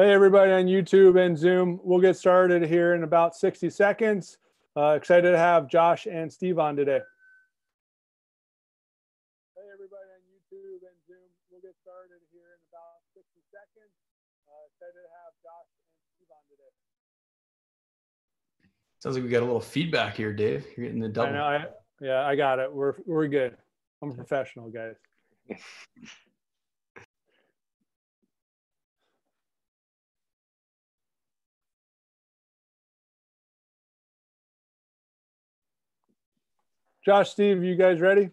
Hey, everybody on YouTube and Zoom. We'll get started here in about 60 seconds. Uh, excited to have Josh and Steve on today. Hey, everybody on YouTube and Zoom. We'll get started here in about 60 seconds. Uh, excited to have Josh and Steve on today. Sounds like we got a little feedback here, Dave. You're getting the double. I know. I, yeah, I got it. We're we're good. I'm a professional, guys. Josh, Steve, you guys ready?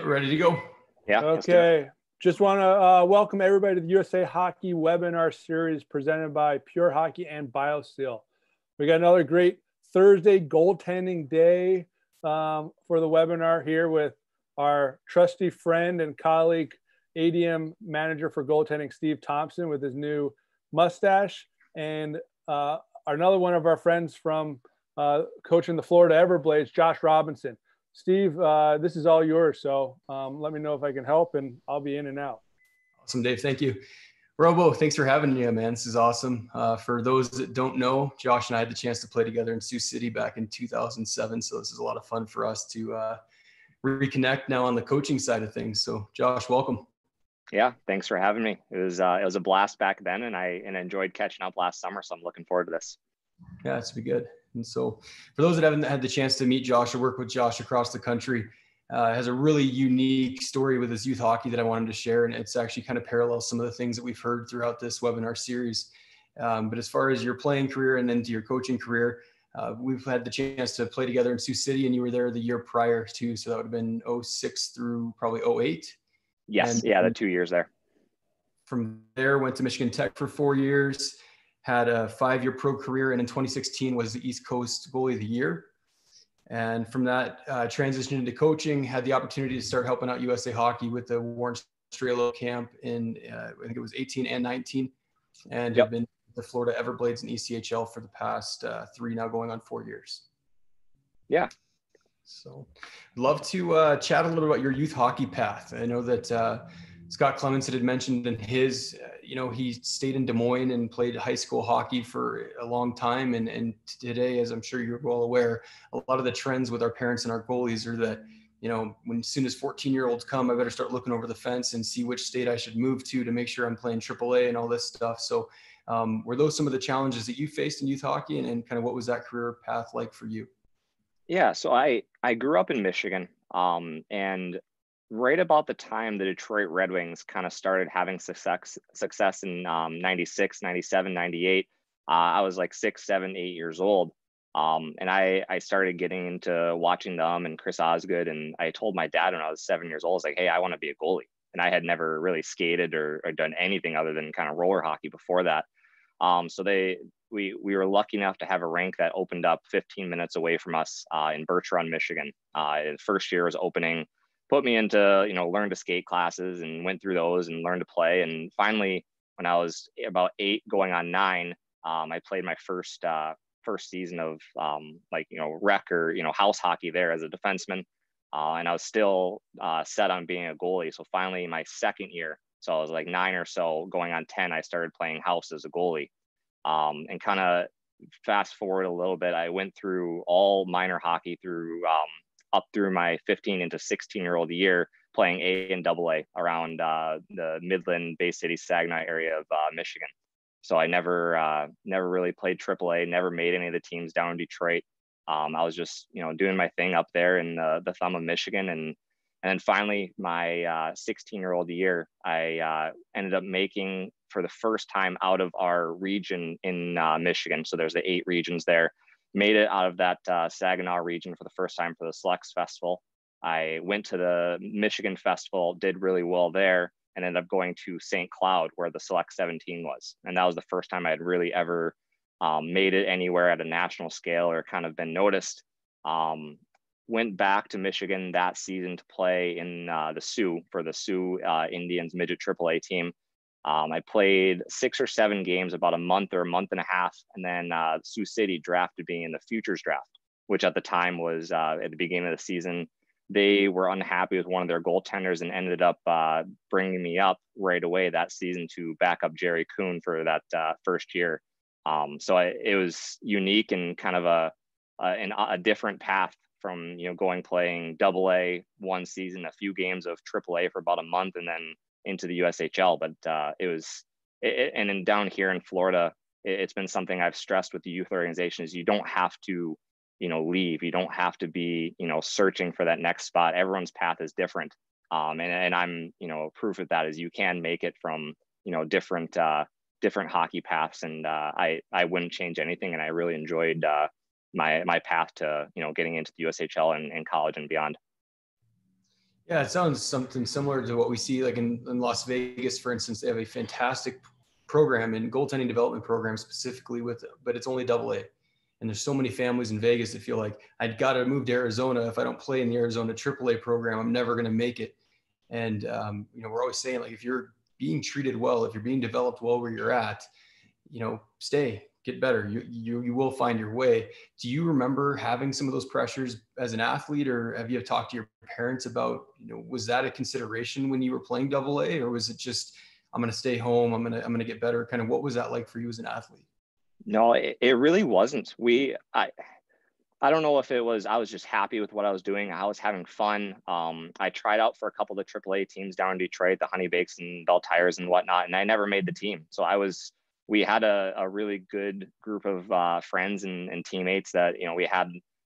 Ready to go? Yeah. Okay. Just want to uh, welcome everybody to the USA Hockey webinar series presented by Pure Hockey and BioSteel. We got another great Thursday goaltending day um, for the webinar here with our trusty friend and colleague, ADM manager for goaltending, Steve Thompson, with his new mustache, and uh, another one of our friends from uh, coaching the Florida Everblades, Josh Robinson. Steve, uh, this is all yours. So um, let me know if I can help, and I'll be in and out. Awesome, Dave. Thank you. Robo, thanks for having me, man. This is awesome. Uh, for those that don't know, Josh and I had the chance to play together in Sioux City back in 2007. So this is a lot of fun for us to uh, reconnect now on the coaching side of things. So, Josh, welcome. Yeah, thanks for having me. It was uh, it was a blast back then, and I and enjoyed catching up last summer. So I'm looking forward to this. Yeah, it's be good. And so, for those that haven't had the chance to meet Josh or work with Josh across the country, uh, has a really unique story with his youth hockey that I wanted to share, and it's actually kind of parallels some of the things that we've heard throughout this webinar series. Um, but as far as your playing career and then to your coaching career, uh, we've had the chance to play together in Sioux City, and you were there the year prior too. So that would have been 06 through probably 08. Yes, and, yeah, the two years there. From there, went to Michigan Tech for four years had a five year pro career, and in 2016 was the East Coast Goalie of the Year. And from that, uh, transitioned into coaching, had the opportunity to start helping out USA Hockey with the Warren Strelow camp in, uh, I think it was 18 and 19, and yep. have been the Florida Everblades and ECHL for the past uh, three, now going on four years. Yeah. So, love to uh, chat a little bit about your youth hockey path. I know that uh, Scott Clemmensen had mentioned in his, uh, you know, he stayed in Des Moines and played high school hockey for a long time. And, and today, as I'm sure you're well aware, a lot of the trends with our parents and our goalies are that, you know, when soon as 14 year olds come, I better start looking over the fence and see which state I should move to to make sure I'm playing AAA and all this stuff. So, um, were those some of the challenges that you faced in youth hockey, and, and kind of what was that career path like for you? Yeah, so I I grew up in Michigan, um, and right about the time the Detroit Red Wings kind of started having success success in um, 96, 97, 98. Uh, I was like six, seven, eight years old. Um, and I, I started getting into watching them and Chris Osgood. And I told my dad when I was seven years old, I was like, hey, I want to be a goalie. And I had never really skated or, or done anything other than kind of roller hockey before that. Um, so they, we, we were lucky enough to have a rink that opened up 15 minutes away from us uh, in Birch Run, Michigan. Uh, first year was opening put me into you know learn to skate classes and went through those and learned to play. And finally when i was about eight going on nine um, i played my first uh, first season of um, like you know rec or you know house hockey there as a defenseman. Uh, and i was still uh, set on being a goalie. So finally my second year so i was like nine or so going on 10 i started playing house as a goalie. Um, and kind of fast forward a little bit i went through all minor hockey through um, up through my 15 into 16 year old year playing A and double A around uh, the Midland, Bay City, Saginaw area of uh, Michigan. So I never, uh, never really played AAA, never made any of the teams down in Detroit. Um, I was just, you know, doing my thing up there in the, the thumb of Michigan. And, and then finally, my 16 uh, year old year, I uh, ended up making for the first time out of our region in uh, Michigan. So there's the eight regions there made it out of that uh, Saginaw region for the first time for the Selects Festival. I went to the Michigan Festival, did really well there, and ended up going to St. Cloud where the Select 17 was. And that was the first time I had really ever um, made it anywhere at a national scale or kind of been noticed. Um, went back to Michigan that season to play in uh, the Soo for the Soo uh, Indians midget AAA team. Um, I played six or seven games, about a month or a month and a half, and then uh, Sioux City drafted me in the futures draft, which at the time was uh, at the beginning of the season. they were unhappy with one of their goaltenders and ended up uh, bringing me up right away that season to back up Jerry Kuhn for that uh, first year. Um, so I, it was unique and kind of a, a, a different path from you know going playing Double A one season, a few games of Triple A for about a month, and then into the USHL. But uh, it was it, and then down here in Florida, it, it's been something I've stressed with the youth organization is you don't have to you know leave. You don't have to be you know searching for that next spot. Everyone's path is different. Um, and, and i'm you know proof of that is you can make it from you know different uh, different hockey paths. And uh, i i wouldn't change anything. And i really enjoyed uh, my my path to you know getting into the ushl and, and college and beyond yeah it sounds something similar to what we see like in, in las vegas for instance they have a fantastic program in goaltending development program specifically with but it's only double a and there's so many families in Vegas that feel like I'd got to move to Arizona. If I don't play in the Arizona AAA program, I'm never going to make it. And um, you know, we're always saying like if you're being treated well, if you're being developed well where you're at, you know, stay, get better. You you you will find your way. Do you remember having some of those pressures as an athlete, or have you talked to your parents about you know was that a consideration when you were playing Double A, or was it just I'm going to stay home, I'm going to I'm going to get better? Kind of what was that like for you as an athlete? No, it, it really wasn't. We, I, I don't know if it was, I was just happy with what I was doing. I was having fun. Um, I tried out for a couple of the AAA teams down in Detroit, the Honey Bakes and Belle Tires and whatnot, and I never made the team. So I was, we had a, a really good group of uh, friends and, and teammates that, you know, we had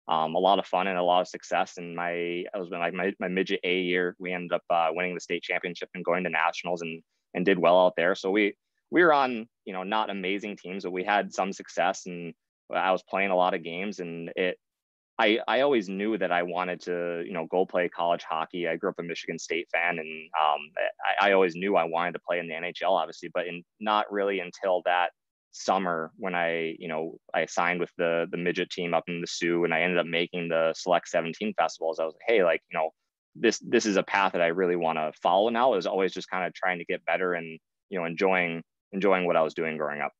um, a lot of fun and a lot of success. And my, I was like my, my midget A year, we ended up uh, winning the state championship and going to nationals and, and did well out there. So we, we were on, you know, not amazing teams, but we had some success and I was playing a lot of games and it, I, I always knew that I wanted to, you know, go play college hockey. I grew up a Michigan State fan, and um, I, I, always knew I wanted to play in the NHL, obviously, but in, not really until that summer when I, you know, I signed with the the midget team up in the Soo, and I ended up making the Select 17 festivals. I was like, hey, like, you know, this this is a path that I really want to follow now. Is always just kind of trying to get better and you know enjoying enjoying what I was doing growing up.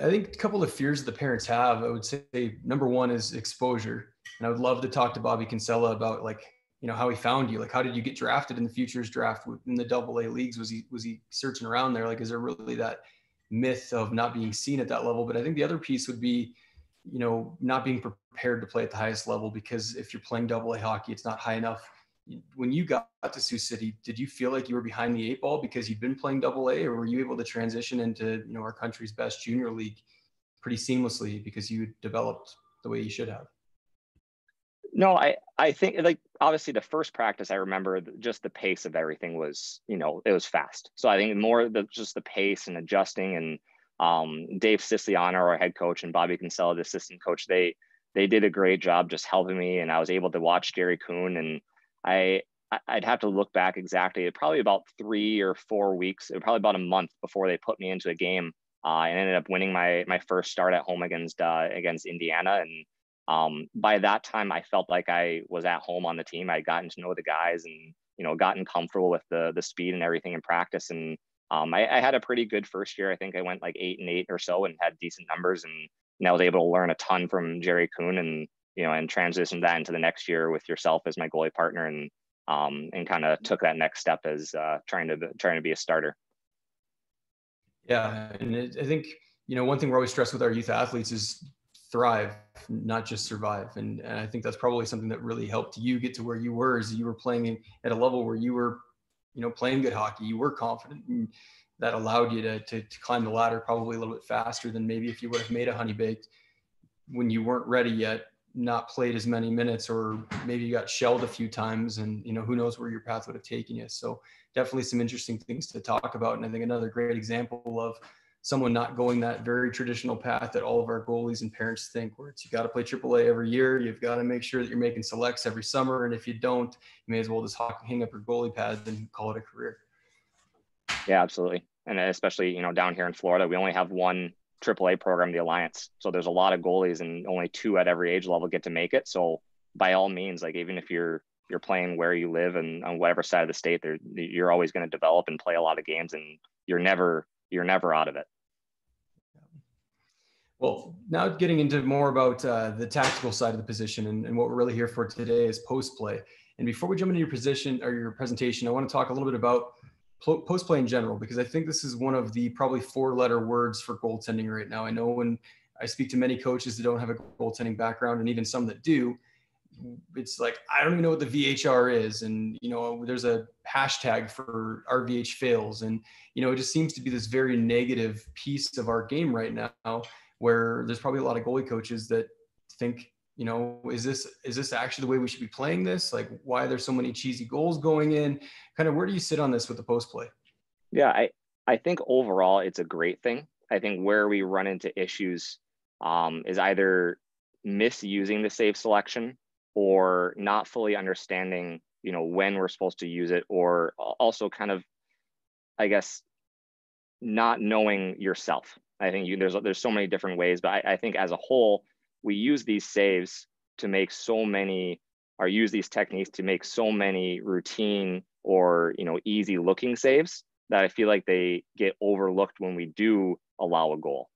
I think a couple of fears that the parents have, I would say number one is exposure. And I would love to talk to Bobby Kinsella about like, you know, how he found you. Like, how did you get drafted in the futures draft in the double A leagues? Was he, was he searching around there? Like, is there really that myth of not being seen at that level? But I think the other piece would be, you know, not being prepared to play at the highest level because if you're playing double A hockey, it's not high enough when you got to Sioux City, did you feel like you were behind the eight ball because you'd been playing double A or were you able to transition into, you know, our country's best junior league pretty seamlessly because you developed the way you should have? No, I, I think like obviously the first practice I remember just the pace of everything was, you know, it was fast. So I think more the, just the pace and adjusting and um, Dave Siciliano, our head coach and Bobby Kinsella, the assistant coach, they, they did a great job just helping me. And I was able to watch Jerry Kuhn and, I I'd have to look back exactly. Probably about three or four weeks, It probably about a month before they put me into a game, uh, and ended up winning my my first start at home against uh, against Indiana. And um, by that time, I felt like I was at home on the team. I'd gotten to know the guys, and you know, gotten comfortable with the the speed and everything in practice. And um, I, I, had a pretty good first year. I think I went like eight and eight or so, and had decent numbers. And, and I was able to learn a ton from Jerry Kuhn and you know, and transitioned that into the next year with yourself as my goalie partner and um, and kind of took that next step as uh, trying to trying to be a starter. Yeah, and it, I think you know one thing we're always stressed with our youth athletes is thrive, not just survive. And, and I think that's probably something that really helped you get to where you were, is you were playing at a level where you were, you know, playing good hockey. You were confident, and that allowed you to, to, to climb the ladder probably a little bit faster than maybe if you would have made a honey baked when you weren't ready yet not played as many minutes or maybe you got shelled a few times and you know who knows where your path would have taken you. So definitely some interesting things to talk about and i think another great example of someone not going that very traditional path that all of our goalies and parents think where it's you got to play AAA every year you've got to make sure that you're making selects every summer and if you don't you may as well just hang up your goalie pads and call it a career. Yeah absolutely. And especially you know down here in florida we only have one AAA program, the Alliance. So there's a lot of goalies, and only two at every age level get to make it. So by all means, like even if you're you're playing where you live and on whatever side of the state, there you're always going to develop and play a lot of games, and you're never you're never out of it. Well, now getting into more about uh, the tactical side of the position and, and, what we're really here for today is post play. And before we jump into your position or your presentation, I want to talk a little bit about post play in general because I think this is one of the probably four letter words for goaltending right now. I know when I speak to many coaches that don't have a goaltending background and even some that do, it's like I don't even know what the VHR is, and you know, there's a hashtag for RVH fails, and you know, it just seems to be this very negative piece of our game right now, where there's probably a lot of goalie coaches that think, you know, is this is this actually the way we should be playing this? Like, why are there so many cheesy goals going in? Kind of, where do you sit on this with the post play? Yeah, I I think overall it's a great thing. I think where we run into issues um, is either misusing the save selection or not fully understanding you know when we're supposed to use it or also kind of i guess not knowing yourself i think you, there's there's so many different ways but I, I think as a whole we use these saves to make so many or use these techniques to make so many routine or you know easy looking saves that i feel like they get overlooked when we do allow a goal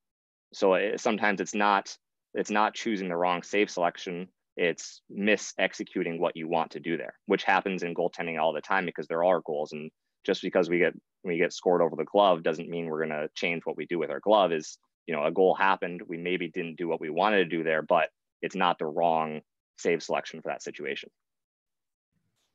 so it, sometimes it's not it's not choosing the wrong save selection it's mis executing what you want to do there, which happens in goaltending all the time because there are goals. And just because we get we get scored over the glove doesn't mean we're going to change what we do with our glove. Is you know a goal happened, we maybe didn't do what we wanted to do there, but it's not the wrong save selection for that situation.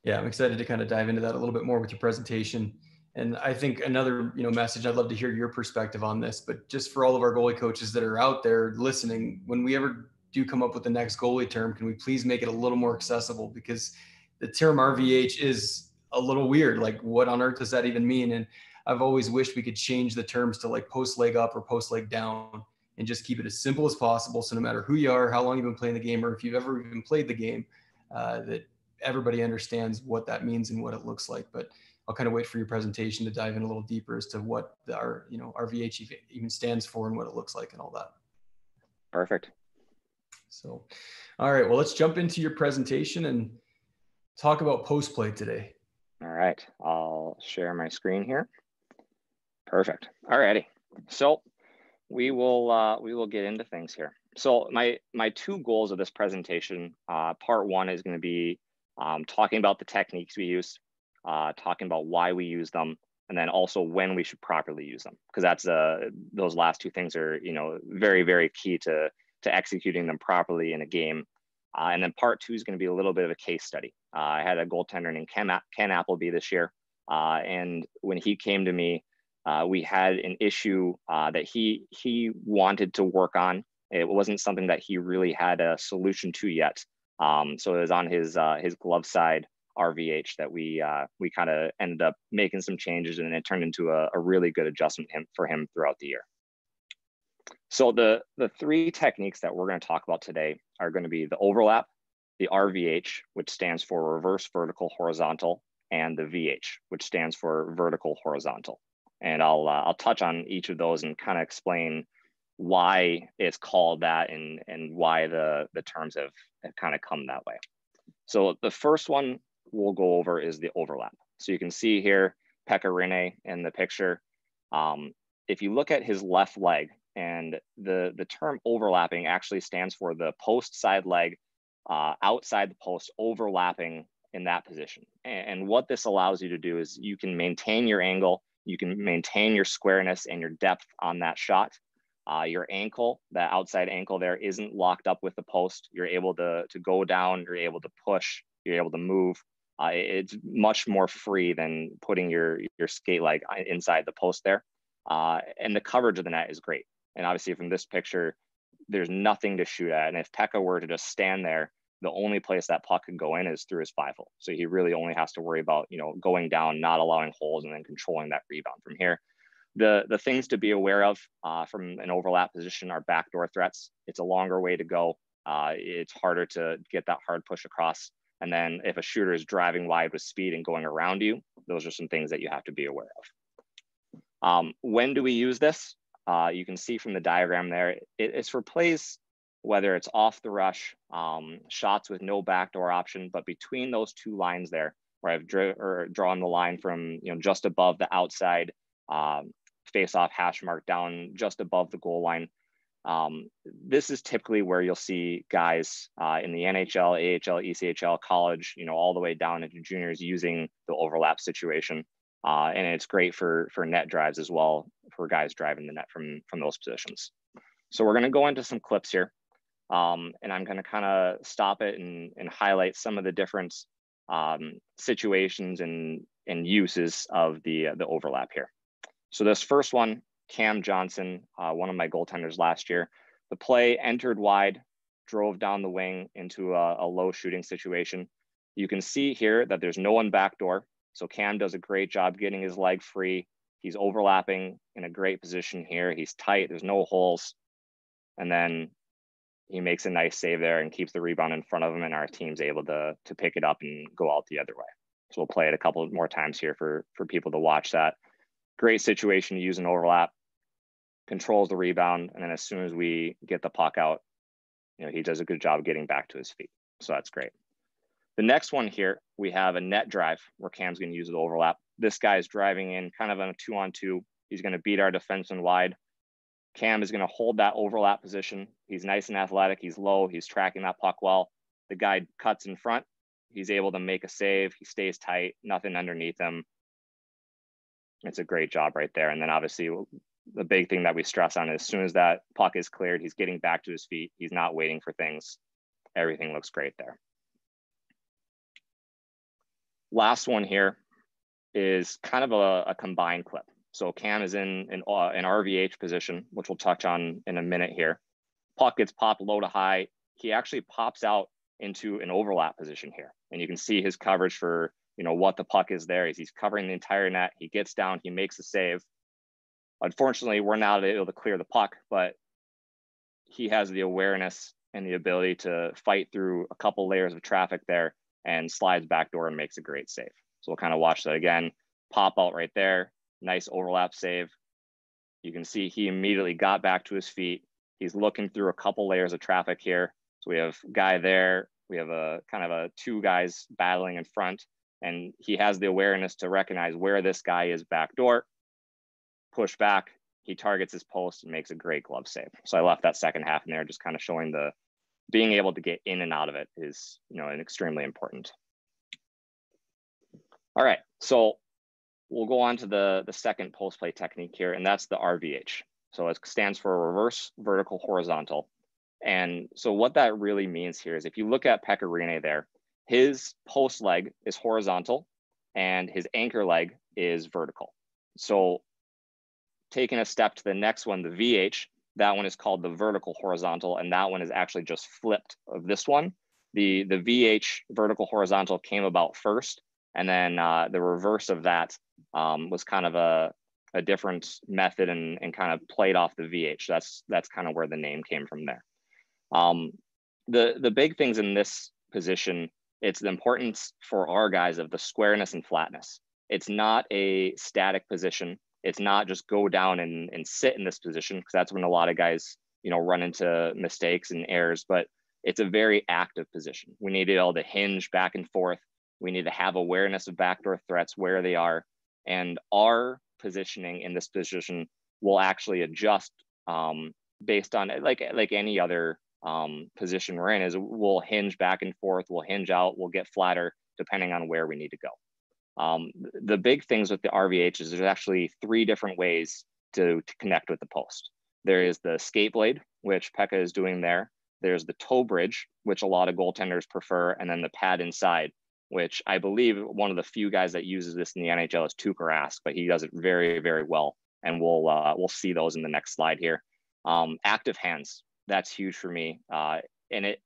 Yeah, I'm excited to kind of dive into that a little bit more with your presentation. And I think another, you know, message I'd love to hear your perspective on this, but just for all of our goalie coaches that are out there listening, when we ever do come up with the next goalie term, can we please make it a little more accessible? Because the term RVH is a little weird. Like, what on earth does that even mean? And I've always wished we could change the terms to like post leg up or post leg down and just keep it as simple as possible. So no matter who you are, how long you've been playing the game, or if you've ever even played the game, uh, that everybody understands what that means and what it looks like. But I'll kind of wait for your presentation to dive in a little deeper as to what the, our, you know, our RVH even stands for and what it looks like and all that. Perfect. So, all right, well, let's jump into your presentation and talk about post play today. All right, I'll share my screen here. Perfect. All righty. So we will uh, we will get into things here. So my my two goals of this presentation, uh, part one is going to be um, talking about the techniques we use, uh, talking about why we use them, and then also when we should properly use them, because that's uh, those last two things are you know very very key to to executing them properly in a game. Uh, and then part two is going to be a little bit of a case study. Uh, I had a goaltender named Ken, Ken Appleby this year. Uh, and when he came to me, uh, we had an issue uh, that he, he wanted to work on. It wasn't something that he really had a solution to yet. Um, so it was on his, uh, his glove side RVH that we, we kind of ended up making some changes and it turned into a, a really good adjustment for him throughout the year. So the, the three techniques that we're going to talk about today are going to be the overlap, the RVH, which stands for reverse vertical horizontal, and the VH, which stands for vertical horizontal. And I'll, uh, I'll touch on each of those and kind of explain why it's called that and, and why the, the terms have, have kind of come that way. So the first one we'll go over is the overlap. So you can see here, Pekka Rinne in the picture. Um, if you look at his left leg, and the, the term overlapping actually stands for the post side leg uh, outside the post overlapping in that position. And, and what this allows you to do is you can maintain your angle, you can maintain your squareness and your depth on that shot. Uh, your ankle, that outside ankle there isn't locked up with the post. You're able to, to go down, you're able to push, you're able to move. Uh, it's much more free than putting your, your skate leg inside the post there. Uh, and the coverage of the net is great. And obviously from this picture, there's nothing to shoot at. And if Pekka were to just stand there, the only place that puck can go in is through his five hole. So he really only has to worry about, you know, going down, not allowing holes and then controlling that rebound from here. The, the things to be aware of uh, from an overlap position are backdoor threats. It's a longer way to go. Uh, it's harder to get that hard push across. And then if a shooter is driving wide with speed and going around you, those are some things that you have to be aware of. Um, when do we use this? Uh, you can see from the diagram there, it, it's for plays, whether it's off the rush, um, shots with no backdoor option, but between those two lines there, where I've drawn the line from you know just above the outside um, face-off hash mark down just above the goal line, Um, this is typically where you'll see guys uh, in the NHL, AHL, ECHL, college, you know, all the way down into juniors using the overlap situation. Uh, and it's great for for net drives as well for guys driving the net from from those positions. So we're going to go into some clips here, um, and I'm going to kind of stop it and, and highlight some of the different um, situations and and uses of the uh, the overlap here. So this first one, Cam Johnson, uh, one of my goaltenders last year, the play entered wide, drove down the wing into a, a low shooting situation. You can see here that there's no one backdoor. So Cam does a great job getting his leg free. He's overlapping in a great position here. He's tight. There's no holes. And then he makes a nice save there and keeps the rebound in front of him. And our team's able to, to pick it up and go out the other way. So we'll play it a couple more times here for, for people to watch that. Great situation to use an overlap, controls the rebound. And then as soon as we get the puck out, you know, he does a good job getting back to his feet. So that's great. The next one here, we have a net drive where Cam's going to use the overlap. This guy is driving in kind of on a two on two. He's going to beat our defenseman wide. Cam is going to hold that overlap position. He's nice and athletic. He's low. He's tracking that puck well. The guy cuts in front. He's able to make a save. He stays tight, nothing underneath him. It's a great job right there. And then obviously, the big thing that we stress on is as soon as that puck is cleared, he's getting back to his feet. He's not waiting for things. Everything looks great there. Last one here is kind of a, a combined clip. So Cam is in an, uh, an RVH position, which we'll touch on in a minute here. Puck gets popped low to high. He actually pops out into an overlap position here. And you can see his coverage for, you know, what the puck is there. Is he's covering the entire net. He gets down, he makes a save. Unfortunately, we're not able to clear the puck, but he has the awareness and the ability to fight through a couple layers of traffic there and slides back door and makes a great save. So we'll kind of watch that again. Pop out right there. Nice overlap save. You can see he immediately got back to his feet. He's looking through a couple layers of traffic here. So we have guy there. We have a kind of a two guys battling in front, and he has the awareness to recognize where this guy is back door. Push back. He targets his post and makes a great glove save. So I left that second half in there, just kind of showing the being able to get in and out of it is, you know, an extremely important. All right, so we'll go on to the, the second post play technique here, and that's the RVH. So it stands for reverse vertical horizontal. And so what that really means here is if you look at Pekka Rinne there, his post leg is horizontal and his anchor leg is vertical. So taking a step to the next one, the VH, that one is called the vertical horizontal, and that one is actually just flipped of this one. The, the VH vertical horizontal came about first, and then uh, the reverse of that um, was kind of a, a different method and, and kind of played off the VH. That's, that's kind of where the name came from there. Um, the, the big things in this position, it's the importance for our guys of the squareness and flatness. It's not a static position it's not just go down and, and sit in this position because that's when a lot of guys you know run into mistakes and errors but it's a very active position we need able to hinge back and forth we need to have awareness of backdoor threats where they are and our positioning in this position will actually adjust um, based on like like any other um, position we're in is we'll hinge back and forth we'll hinge out we'll get flatter depending on where we need to go um, the big things with the RVH is there's actually three different ways to, to connect with the post. There is the skate blade, which Pekka is doing there. There's the toe bridge, which a lot of goaltenders prefer, and then the pad inside, which I believe one of the few guys that uses this in the NHL is Tuukka Rask, but he does it very, very well. And we'll uh, we'll see those in the next slide here. Um, active hands, that's huge for me. Uh, and it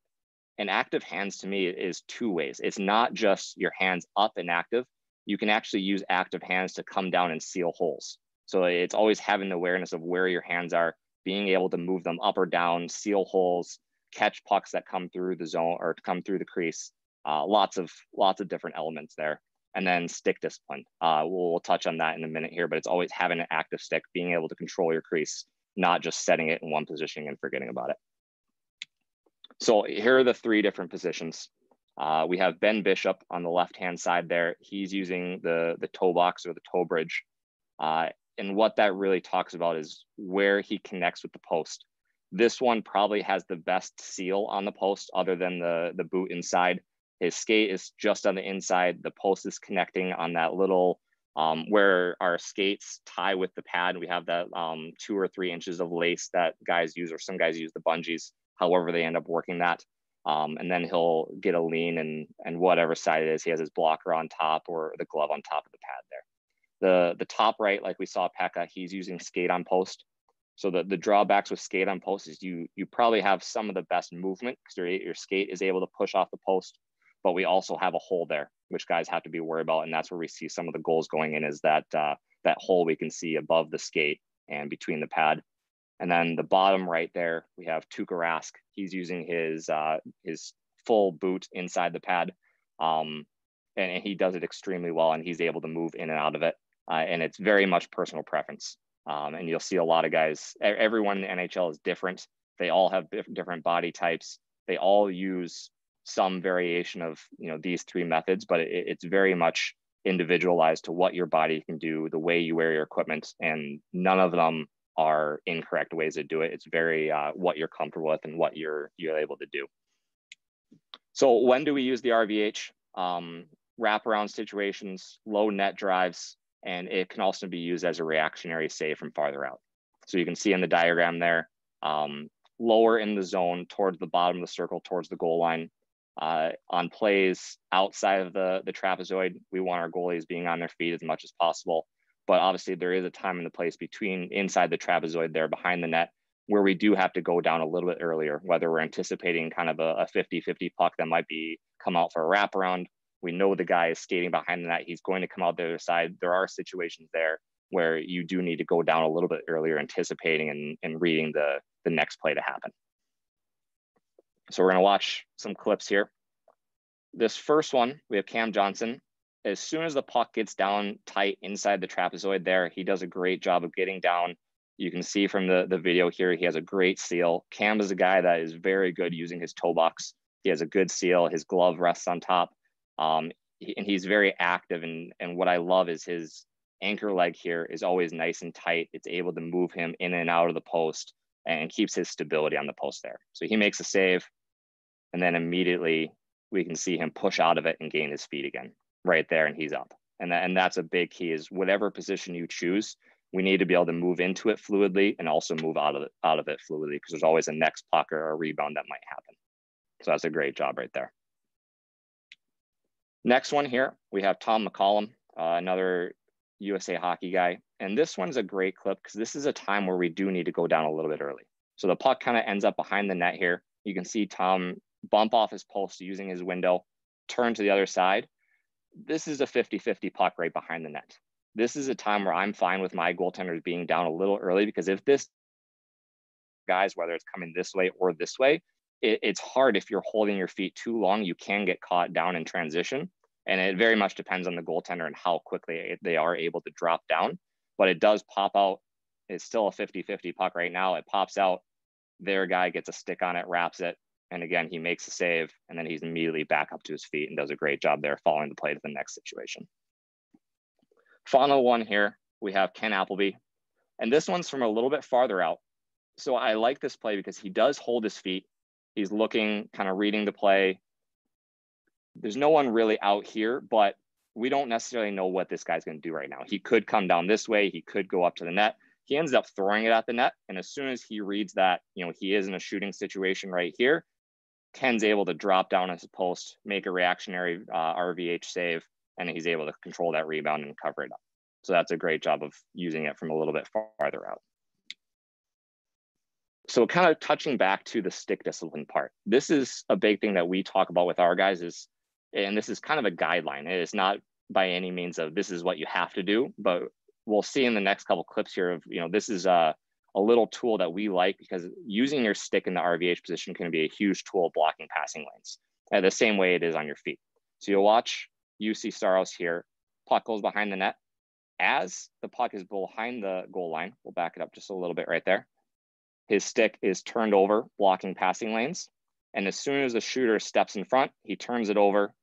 and active hands to me is two ways. It's not just your hands up and active, you can actually use active hands to come down and seal holes. So it's always having awareness of where your hands are, being able to move them up or down, seal holes, catch pucks that come through the zone or come through the crease. Uh, lots of lots of different elements there. And then stick discipline. Uh, we'll, we'll touch on that in a minute here, but it's always having an active stick, being able to control your crease, not just setting it in one position and forgetting about it. So here are the three different positions. Uh, we have Ben Bishop on the left-hand side there. He's using the, the toe box or the toe bridge. Uh, and what that really talks about is where he connects with the post. This one probably has the best seal on the post other than the, the boot inside. His skate is just on the inside. The post is connecting on that little um, where our skates tie with the pad. We have that um, two or three inches of lace that guys use, or some guys use the bungees, however they end up working that. Um, and then he'll get a lean and and whatever side it is, he has his blocker on top or the glove on top of the pad there. The the top right, like we saw Pekka, he's using skate on post. So the, the drawbacks with skate on post is you you probably have some of the best movement because your, your skate is able to push off the post, but we also have a hole there, which guys have to be worried about. And that's where we see some of the goals going in is that uh, that hole we can see above the skate and between the pad. And then the bottom right there, we have Tuukka Rask. He's using his uh, his full boot inside the pad, um, and, and, he does it extremely well. And he's able to move in and out of it. Uh, and it's very much personal preference. Um, and you'll see a lot of guys. Everyone in the NHL is different. They all have different body types. They all use some variation of you know these three methods, but it, it's very much individualized to what your body can do, the way you wear your equipment, and none of them are incorrect ways to do it. It's very uh, what you're comfortable with and what you're you're able to do. So when do we use the RVH? Um, wraparound situations, low net drives, and it can also be used as a reactionary save from farther out. So you can see in the diagram there, um, lower in the zone towards the bottom of the circle, towards the goal line. Uh, on plays outside of the, the trapezoid, we want our goalies being on their feet as much as possible. But obviously, there is a time and a place between inside the trapezoid there behind the net where we do have to go down a little bit earlier, whether we're anticipating kind of a 50 50 puck that might be come out for a wraparound. We know the guy is skating behind the net. He's going to come out the other side. There are situations there where you do need to go down a little bit earlier, anticipating and, and reading the, the next play to happen. So we're going to watch some clips here. This first one, we have Cam Johnson as soon as the puck gets down tight inside the trapezoid there, he does a great job of getting down. You can see from the, the video here, he has a great seal. Cam is a guy that is very good using his toe box. He has a good seal. His glove rests on top. Um, and he's very active. And, and what I love is his anchor leg here is always nice and tight. It's able to move him in and out of the post and keeps his stability on the post there. So he makes a save. And then immediately we can see him push out of it and gain his feet again right there and he's up. And, that, and that's a big key is whatever position you choose, we need to be able to move into it fluidly and also move out of it, out of it fluidly because there's always a next puck or rebound that might happen. So that's a great job right there. Next one here, we have Tom McCollum, uh, another USA hockey guy. And this one's a great clip because this is a time where we do need to go down a little bit early. So the puck kind of ends up behind the net here. You can see Tom bump off his post using his window, turn to the other side, this is a 50 50 puck right behind the net. This is a time where I'm fine with my goaltenders being down a little early because if this guys, whether it's coming this way or this way, it, it's hard if you're holding your feet too long. You can get caught down in transition. And it very much depends on the goaltender and how quickly they are able to drop down. But it does pop out. It's still a 50 50 puck right now. It pops out. Their guy gets a stick on it, wraps it, and again, he makes a save and then he's immediately back up to his feet and does a great job there following the play to the next situation. Final one here, we have Ken Appleby. And this one's from a little bit farther out. So I like this play because he does hold his feet. He's looking, kind of reading the play. There's no one really out here, but we don't necessarily know what this guy's going to do right now. He could come down this way. He could go up to the net. He ends up throwing it at the net. And as soon as he reads that, you know, he is in a shooting situation right here, Ken's able to drop down his post, make a reactionary uh, RVH save, and he's able to control that rebound and cover it up. So that's a great job of using it from a little bit farther out. So kind of touching back to the stick discipline part. This is a big thing that we talk about with our guys is, and this is kind of a guideline. It is not by any means of this is what you have to do, but we'll see in the next couple clips here of, you know, this is a, a little tool that we like because using your stick in the RVH position can be a huge tool blocking passing lanes uh, the same way it is on your feet. So you'll watch Juuse Saros here, puck goes behind the net. As the puck is behind the goal line, we'll back it up just a little bit right there. His stick is turned over, blocking passing lanes. And as soon as the shooter steps in front, he turns it over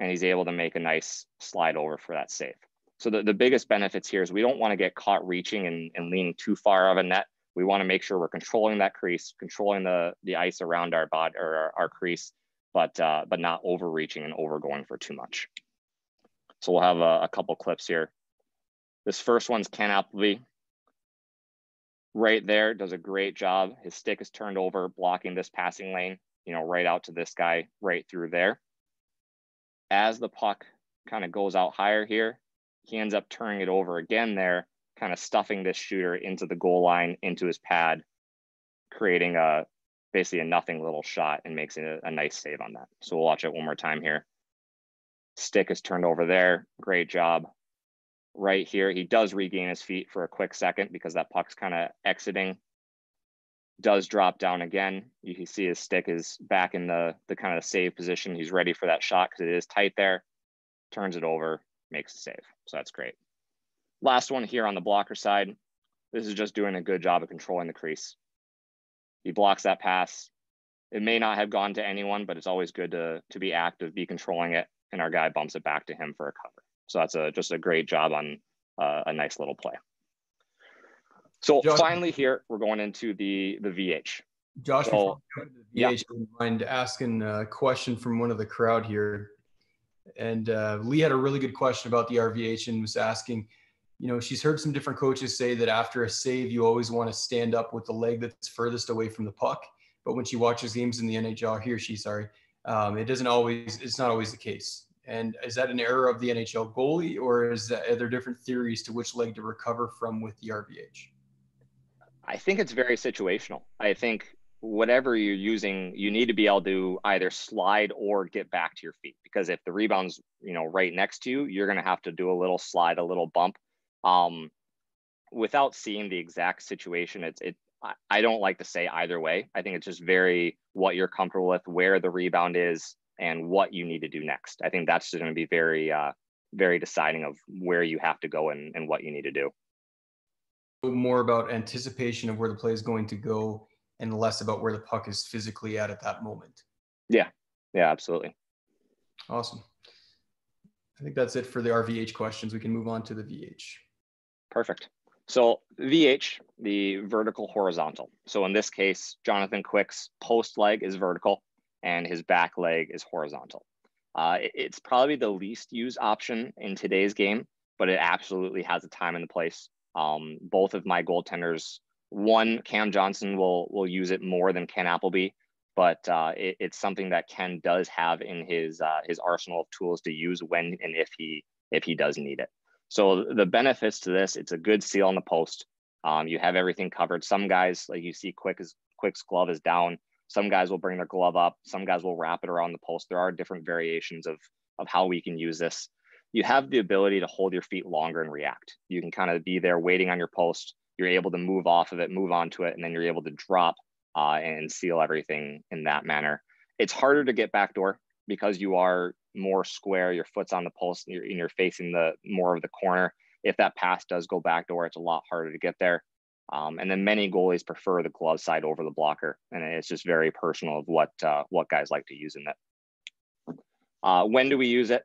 and he's able to make a nice slide over for that save. So the, the biggest benefits here is we don't want to get caught reaching and, and leaning too far of a net. We want to make sure we're controlling that crease, controlling the the ice around our body or our, our crease, but uh, but not overreaching and overgoing for too much. So we'll have a, a couple clips here. This first one's Ken Appleby. Right there, does a great job. His stick is turned over, blocking this passing lane, you know, right out to this guy right through there. As the puck kind of goes out higher here, he ends up turning it over again there, kind of stuffing this shooter into the goal line, into his pad, creating a basically a nothing little shot and makes a, a nice save on that. So we'll watch it one more time here. Stick is turned over there. Great job. Right here, he does regain his feet for a quick second because that puck's kind of exiting. Does drop down again. You can see his stick is back in the, the kind of save position. He's ready for that shot because it is tight there. Turns it over, makes a save. So that's great. Last one here on the blocker side. This is just doing a good job of controlling the crease. He blocks that pass. It may not have gone to anyone, but it's always good to, to be active, be controlling it, and our guy bumps it back to him for a cover. So that's a just a great job on uh, a nice little play. So Josh, finally here, we're going into the the VH. Josh, so, VH, yeah. I mind asking a question from one of the crowd here. And uh, Lee had a really good question about the RVH and was asking, you know, she's heard some different coaches say that after a save, you always want to stand up with the leg that's furthest away from the puck. But when she watches games in the NHL, he or she, sorry, um, it doesn't always, it's not always the case. And is that an error of the NHL goalie, or is that, are there different theories to which leg to recover from with the RVH? I think it's very situational. I think whatever you're using, you need to be able to either slide or get back to your feet. Because if the rebound's you know right next to you, you're going to have to do a little slide, a little bump. Um, without seeing the exact situation, it's it. I don't like to say either way. I think it's just very what you're comfortable with, where the rebound is, and what you need to do next. I think that's going to be very, uh, very deciding of where you have to go and, and what you need to do. More about anticipation of where the play is going to go and less about where the puck is physically at at that moment. Yeah, yeah, absolutely. Awesome. I think that's it for the RVH questions. We can move on to the VH. Perfect. So VH, the vertical horizontal. So in this case, Jonathan Quick's post leg is vertical and his back leg is horizontal. Uh, it's probably the least used option in today's game, but it absolutely has a time and a place. Um, both of my goaltenders one Cam Johnson will will use it more than Ken Appleby, but uh, it, it's something that Ken does have in his uh, his arsenal of tools to use when and if he if he does need it. So the benefits to this, it's a good seal on the post. Um, you have everything covered. Some guys, like you see, Quick is Quick's glove is down. Some guys will bring their glove up. Some guys will wrap it around the post. There are different variations of of how we can use this. You have the ability to hold your feet longer and react. You can kind of be there waiting on your post you're able to move off of it, move onto it, and then you're able to drop uh, and seal everything in that manner. It's harder to get backdoor because you are more square, your foot's on the post, and you're, and you're facing the more of the corner. If that pass does go backdoor, it's a lot harder to get there. Um, and then many goalies prefer the glove side over the blocker, and it's just very personal of what uh, what guys like to use in that. Uh, when do we use it?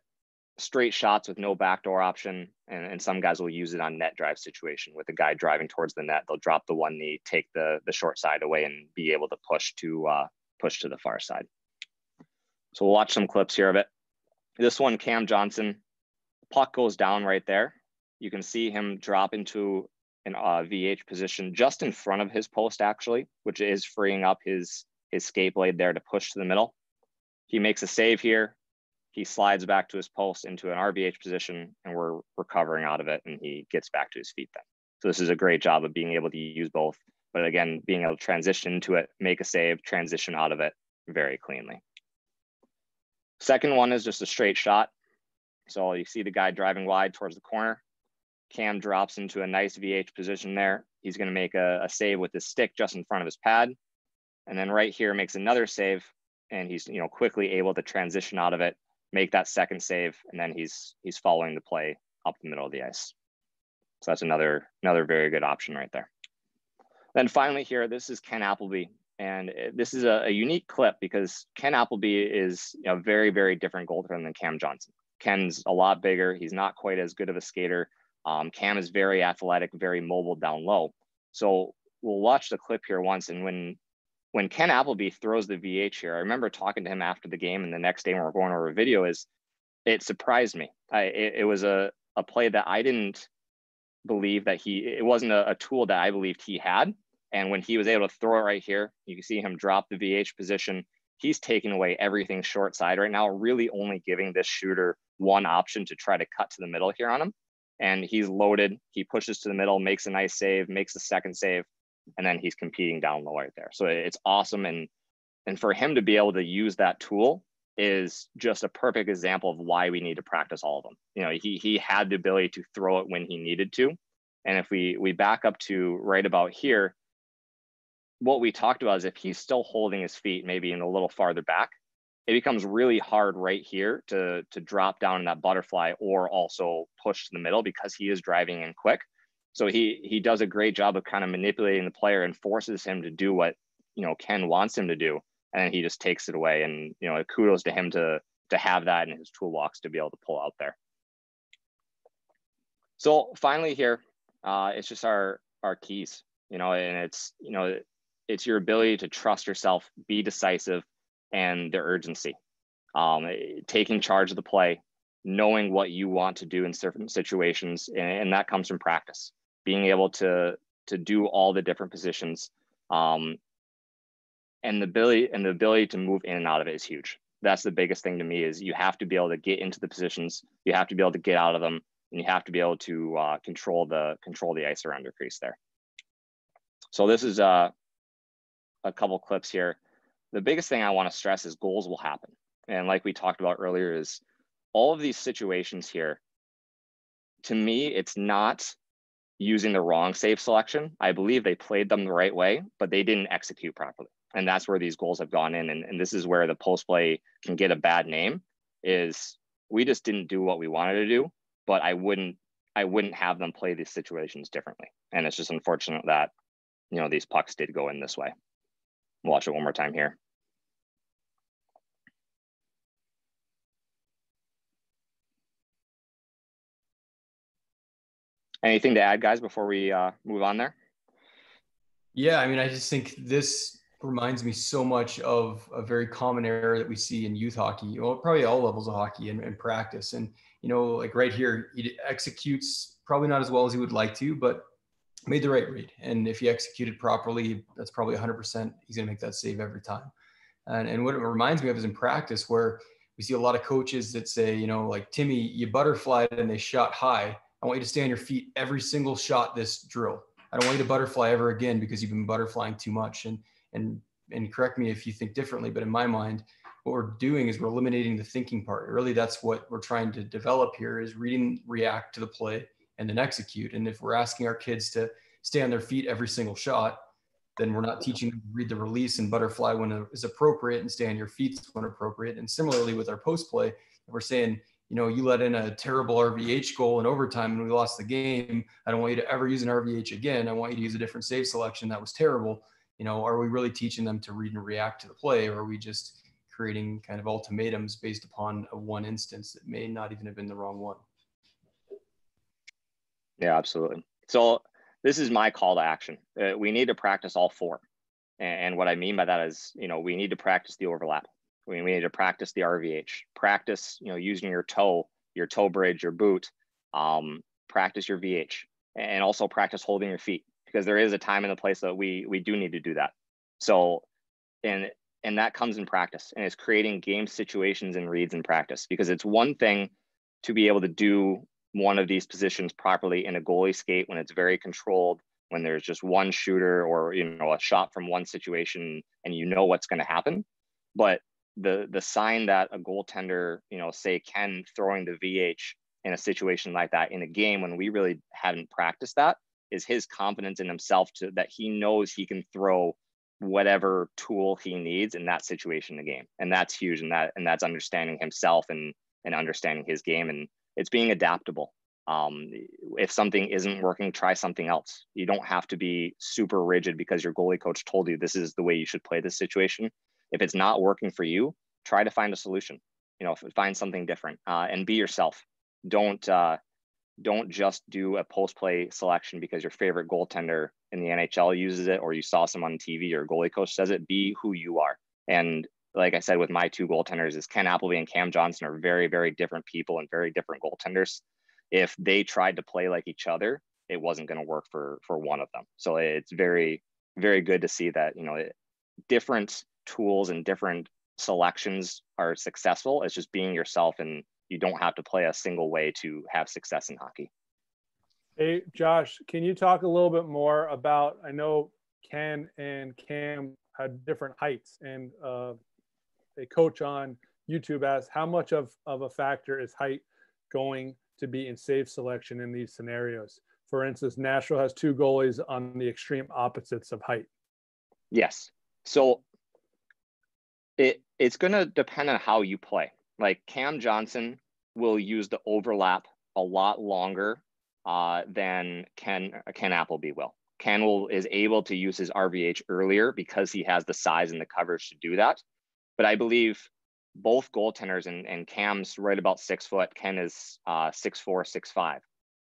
Straight shots with no backdoor option. And, and some guys will use it on net drive situation with a guy driving towards the net. They'll drop the one knee, take the, the short side away and be able to push to uh, push to the far side. So we'll watch some clips here of it. This one, Cam Johnson, puck goes down right there. You can see him drop into an uh, VH position just in front of his post actually, which is freeing up his, his skate blade there to push to the middle. He makes a save here, he slides back to his post into an RVH position and we're recovering out of it and he gets back to his feet then. So this is a great job of being able to use both, but again, being able to transition to it, make a save, transition out of it very cleanly. Second one is just a straight shot. So you see the guy driving wide towards the corner. Cam drops into a nice VH position there. He's gonna make a, a save with his stick just in front of his pad. And then right here makes another save and he's you know quickly able to transition out of it make that second save, and then he's he's following the play up the middle of the ice. So that's another another very good option right there. Then finally here, this is Ken Appleby. And this is a, a unique clip because Ken Appleby is a very, very different goaltender than Cam Johnson. Ken's a lot bigger. He's not quite as good of a skater. Um, Cam is very athletic, very mobile down low. So we'll watch the clip here once, and when when Ken Appleby throws the VH here, I remember talking to him after the game, and the next day when we're going over a video, is it surprised me. I, it, it was a a play that I didn't believe that he it wasn't a, a, tool that I believed he had. And when he was able to throw it right here, you can see him drop the VH position. He's taking away everything short side right now, really only giving this shooter one option to try to cut to the middle here on him. And he's loaded. He pushes to the middle, makes a nice save, makes the second save, and then he's competing down low right there. So it's awesome. And and for him to be able to use that tool is just a perfect example of why we need to practice all of them. You know, he he had the ability to throw it when he needed to. And if we we back up to right about here, what we talked about is if he's still holding his feet maybe in a little farther back, it becomes really hard right here to to drop down in that butterfly or also push to the middle because he is driving in quick. So he he does a great job of kind of manipulating the player and forces him to do what you know Ken wants him to do and then he just takes it away. And you know, kudos to him to to have that in his toolbox to be able to pull out there. So finally here, uh, it's just our our keys, you know, and it's you know, it's your ability to trust yourself, be decisive, and the urgency. Um, taking charge of the play, knowing what you want to do in certain situations, and, and that comes from practice. Being able to to do all the different positions, um, and the ability and the ability to move in and out of it is huge. That's the biggest thing to me is you have to be able to get into the positions, you have to be able to get out of them, and you have to be able to uh, control the control the ice around your crease there. So this is uh, a couple clips here. The biggest thing I want to stress is goals will happen, and like we talked about earlier, is all of these situations here. To me, it's not using the wrong save selection. I believe they played them the right way, but they didn't execute properly. And that's where these goals have gone in. And, and this is where the post play can get a bad name is we just didn't do what we wanted to do but i wouldn't i wouldn't have them play these situations differently. And it's just unfortunate that you know these pucks did go in this way. Watch it one more time here anything to add guys before we uh, move on there yeah i mean i just think this reminds me so much of a very common error that we see in youth hockey, well, probably all levels of hockey and, and practice. And, you know, like right here, he executes probably not as well as he would like to, but made the right read. And if he executed properly, that's probably 100%. He's going to make that save every time. And, and what it reminds me of is in practice where we see a lot of coaches that say, you know, like Timmy, you butterflied and they shot high. I want you to stay on your feet every single shot this drill. I don't want you to butterfly ever again because you've been butterflying too much. And and and correct me if you think differently, but in my mind, what we're doing is we're eliminating the thinking part. Really, that's what we're trying to develop here is reading, react to the play, and then execute. And if we're asking our kids to stay on their feet every single shot, then we're not teaching them to read the release and butterfly when it is appropriate and stay on your feet when appropriate. And similarly with our post play, we're saying, you know, you let in a terrible RVH goal in overtime and we lost the game. I don't want you to ever use an RVH again. I want you to use a different save selection that was terrible you know, are we really teaching them to read and react to the play, or are we just creating kind of ultimatums based upon a one instance that may not even have been the wrong one? Yeah, absolutely. So this is my call to action. Uh, we need to practice all four. And, what I mean by that is, you know, we need to practice the overlap. We, we need to practice the RVH, practice, you know, using your toe, your toe bridge, your boot, um, practice your VH, and also practice holding your feet because there is a time and a place that we we do need to do that. So, and and that comes in practice, and it's creating game situations and reads in practice because it's one thing to be able to do one of these positions properly in a goalie skate when it's very controlled when there's just one shooter or you know a shot from one situation and you know what's going to happen. But the the sign that a goaltender you know say ken throwing the vh in a situation like that in a game when we really hadn't practiced that is his confidence in himself to that he knows he can throw whatever tool he needs in that situation in the game. And that's huge and that and that's understanding himself and and understanding his game and it's being adaptable. Um, if something isn't working try something else. You don't have to be super rigid because your goalie coach told you this is the way you should play this situation if it's not working for you try to find a solution you know find something different uh, and be yourself don't uh, don't just do a post play selection because your favorite goaltender in the NHL uses it or you saw someone on TV or goalie coach says it, be who you are. And like I said, with my two goaltenders, is Ken Appleby and Cam Johnson are very, very different people and very different goaltenders. If they tried to play like each other, it wasn't going to work for for one of them. So it's very, very good to see that you know it, different tools and different selections are successful. It's just being yourself, and you don't have to play a single way to have success in hockey. Hey, Josh, can you talk a little bit more about? I know Ken and Cam had different heights, and uh, a coach on YouTube asked, "How much of of a factor is height going to be in save selection in these scenarios?" For instance, Nashville has two goalies on the extreme opposites of height. Yes. So it it's going to depend on how you play. Like Cam Johnson will use the overlap a lot longer uh, than Ken Ken Appleby will. Ken will is able to use his RVH earlier because he has the size and the coverage to do that. But I believe both goaltenders and, and Cam's right about six foot. Ken is uh, six four, six five,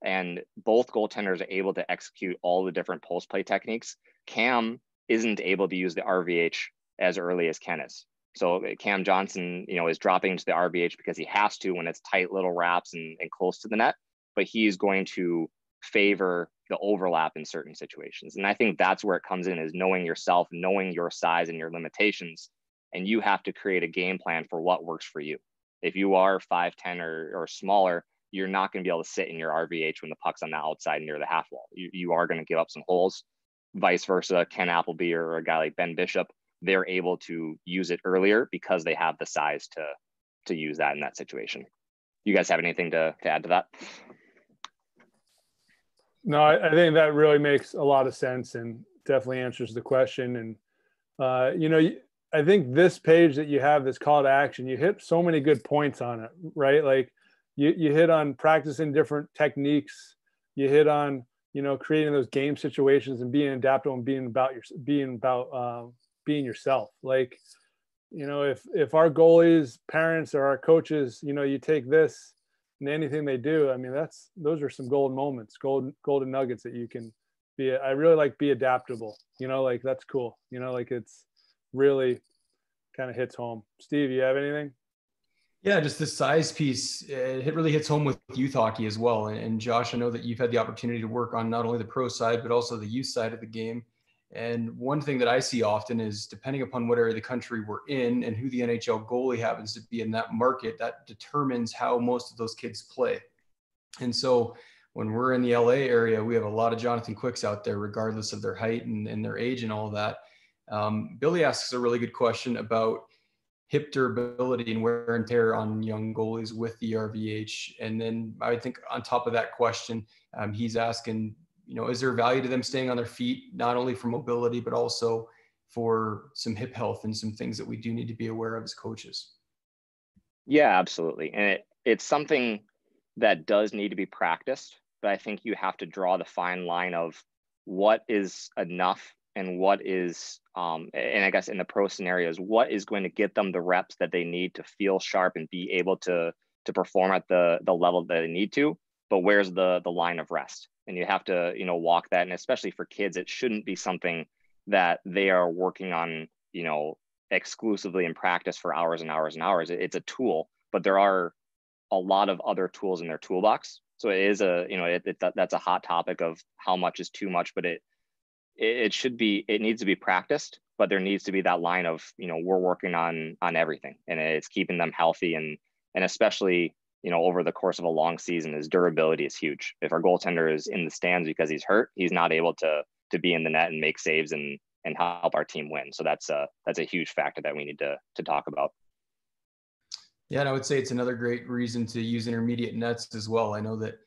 and both goaltenders are able to execute all the different post play techniques. Cam isn't able to use the RVH as early as Ken is. So uh, Cam Johnson, you know, is dropping into the RVH because he has to when it's tight little wraps and, and close to the net, but he's going to favor the overlap in certain situations. And I think that's where it comes in is knowing yourself, knowing your size and your limitations. And you have to create a game plan for what works for you. If you are 5'10 or, or smaller, you're not going to be able to sit in your RVH when the puck's on the outside near the half wall. You, you are going to give up some holes. Vice versa, Ken Appleby or a guy like Ben Bishop they're able to use it earlier because they have the size to to use that in that situation. You guys have anything to, to add to that? No, I, I think that really makes a lot of sense and definitely answers the question. And uh, you know, I think this page that you have, this call to action, you hit so many good points on it, right? Like you you hit on practicing different techniques. You hit on you know creating those game situations and being adaptable and being about your being about um, being yourself. Like, you know, if if our goalies, parents, or our coaches, you know, you take this and anything they do, I mean, that's those are some golden moments, golden golden nuggets that you can be. I really like be adaptable. You know, like that's cool. You know, like it's really kind of hits home. Steve, you have anything? Yeah, just the size piece, it really hits home with youth hockey as well. And Josh, I know that you've had the opportunity to work on not only the pro side, but also the youth side of the game. And one thing that I see often is depending upon what area of the country we're in and who the NHL goalie happens to be in that market, that determines how most of those kids play. And so when we're in the LA area, we have a lot of Jonathan Quicks out there, regardless of their height and, and their age and all that. Um, Billy asks a really good question about hip durability and wear and tear on young goalies with the RVH. And then I think on top of that question, um, he's asking you know, is there value to them staying on their feet, not only for mobility, but also for some hip health and some things that we do need to be aware of as coaches? Yeah, absolutely. And it, it's something that does need to be practiced, but I think you have to draw the fine line of what is enough and what is, um, and I guess in the pro scenarios, what is going to get them the reps that they need to feel sharp and be able to to perform at the the level that they need to. But where's the the line of rest? And you have to you know walk that and especially for kids it shouldn't be something that they are working on you know exclusively in practice for hours and hours and hours. It's a tool but there are a lot of other tools in their toolbox. So it is a you know it, it, that's a hot topic of how much is too much but it it should be it needs to be practiced but there needs to be that line of you know we're working on on everything and it's keeping them healthy and and especially you know, over the course of a long season, his durability is huge. If our goaltender is in the stands because he's hurt, he's not able to to be in the net and make saves and and help our team win. So that's a that's a huge factor that we need to to talk about. Yeah, and I would say it's another great reason to use intermediate nets as well. I know that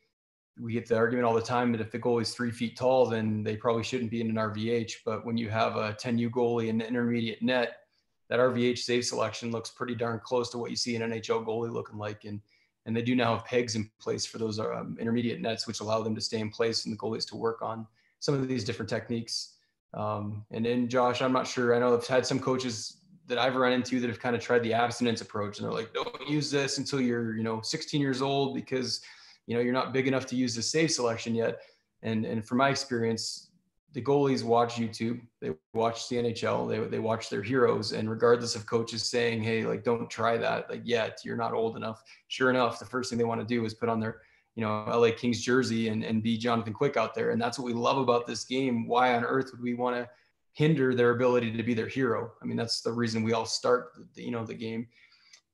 we get the argument all the time that if the goalie is three feet tall, then they probably shouldn't be in an RVH. But when you have a 10U goalie in the intermediate net, that RVH save selection looks pretty darn close to what you see an NHL goalie looking like. And and they do now have pegs in place for those um, intermediate nets, which allow them to stay in place and the goalies to work on some of these different techniques. Um, and then Josh, I'm not sure. I know I've had some coaches that I've run into that have kind of tried the abstinence approach, and they're like, "Don't use this until you're, you know, 16 years old because, you know, you're not big enough to use the save selection yet." And and from my experience, the goalies watch YouTube, they watch the NHL, they, they watch their heroes. And regardless of coaches saying, hey, like, don't try that, like, yet you're not old enough. Sure enough, the first thing they want to do is put on their, you know, LA Kings jersey and, and be Jonathan Quick out there. And that's what we love about this game. Why on earth would we want to hinder their ability to be their hero? I mean, that's the reason we all start, the, you know, the game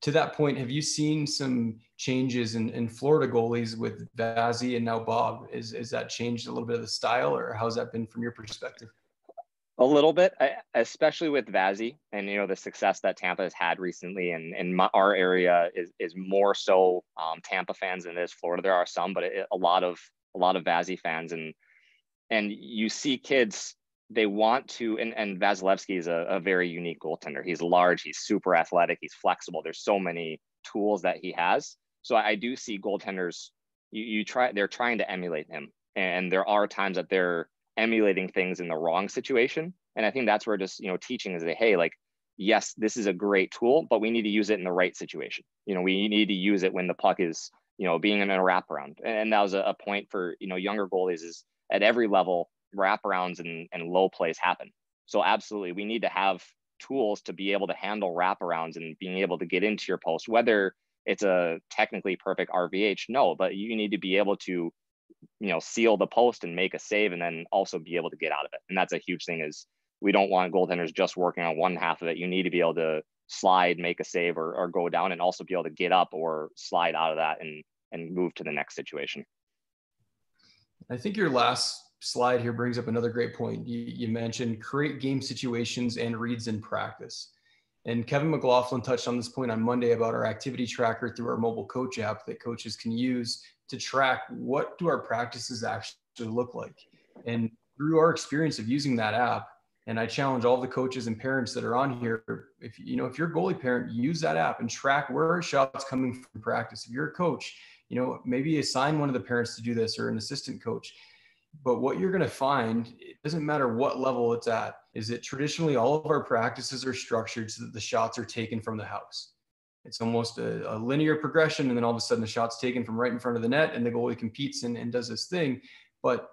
to that point, have you seen some changes in, in Florida goalies with Vazzy and now Bob? Is, is that changed a little bit of the style or how's that been from your perspective? A little bit, especially with Vazzy and you know the success that Tampa has had recently, and in our area is is more so um, Tampa fans than it is Florida. There are some, but it, a lot of a lot of Vazzy fans, and and you see kids they want to, and, and Vasilevskiy is a, a very unique goaltender. He's large, he's super athletic, he's flexible. There's so many tools that he has. So I do see goaltenders, you, you try, they're trying to emulate him. And there are times that they're emulating things in the wrong situation. And I think that's where just, you know, teaching is that, hey, like, yes, this is a great tool, but we need to use it in the right situation. You know, we need to use it when the puck is, you know, being in a wraparound. And that was a, a point for, you know, younger goalies is at every level, wraparounds and, and low plays happen. So absolutely, we need to have tools to be able to handle wraparounds and being able to get into your post, whether it's a technically perfect RVH, no, but you need to be able to, you know, seal the post and make a save and then also be able to get out of it. And that's a huge thing is we don't want goaltenders just working on one half of it. You need to be able to slide, make a save or, or go down and also be able to get up or slide out of that and, and move to the next situation. I think your last slide here brings up another great point. You, you mentioned create game situations and reads in practice. And Kevin McLaughlin touched on this point on Monday about our activity tracker through our mobile coach app that coaches can use to track what do our practices actually look like. And through our experience of using that app, and I challenge all the coaches and parents that are on here, if you know, if you're a goalie parent, use that app and track where shots coming from practice. If you're a coach, you know, maybe assign one of the parents to do this or an assistant coach but what you're going to find, it doesn't matter what level it's at, is that traditionally all of our practices are structured so that the shots are taken from the house. It's almost a, a linear progression, and then all of a sudden the shot's taken from right in front of the net, and the goalie competes and, and does this thing. But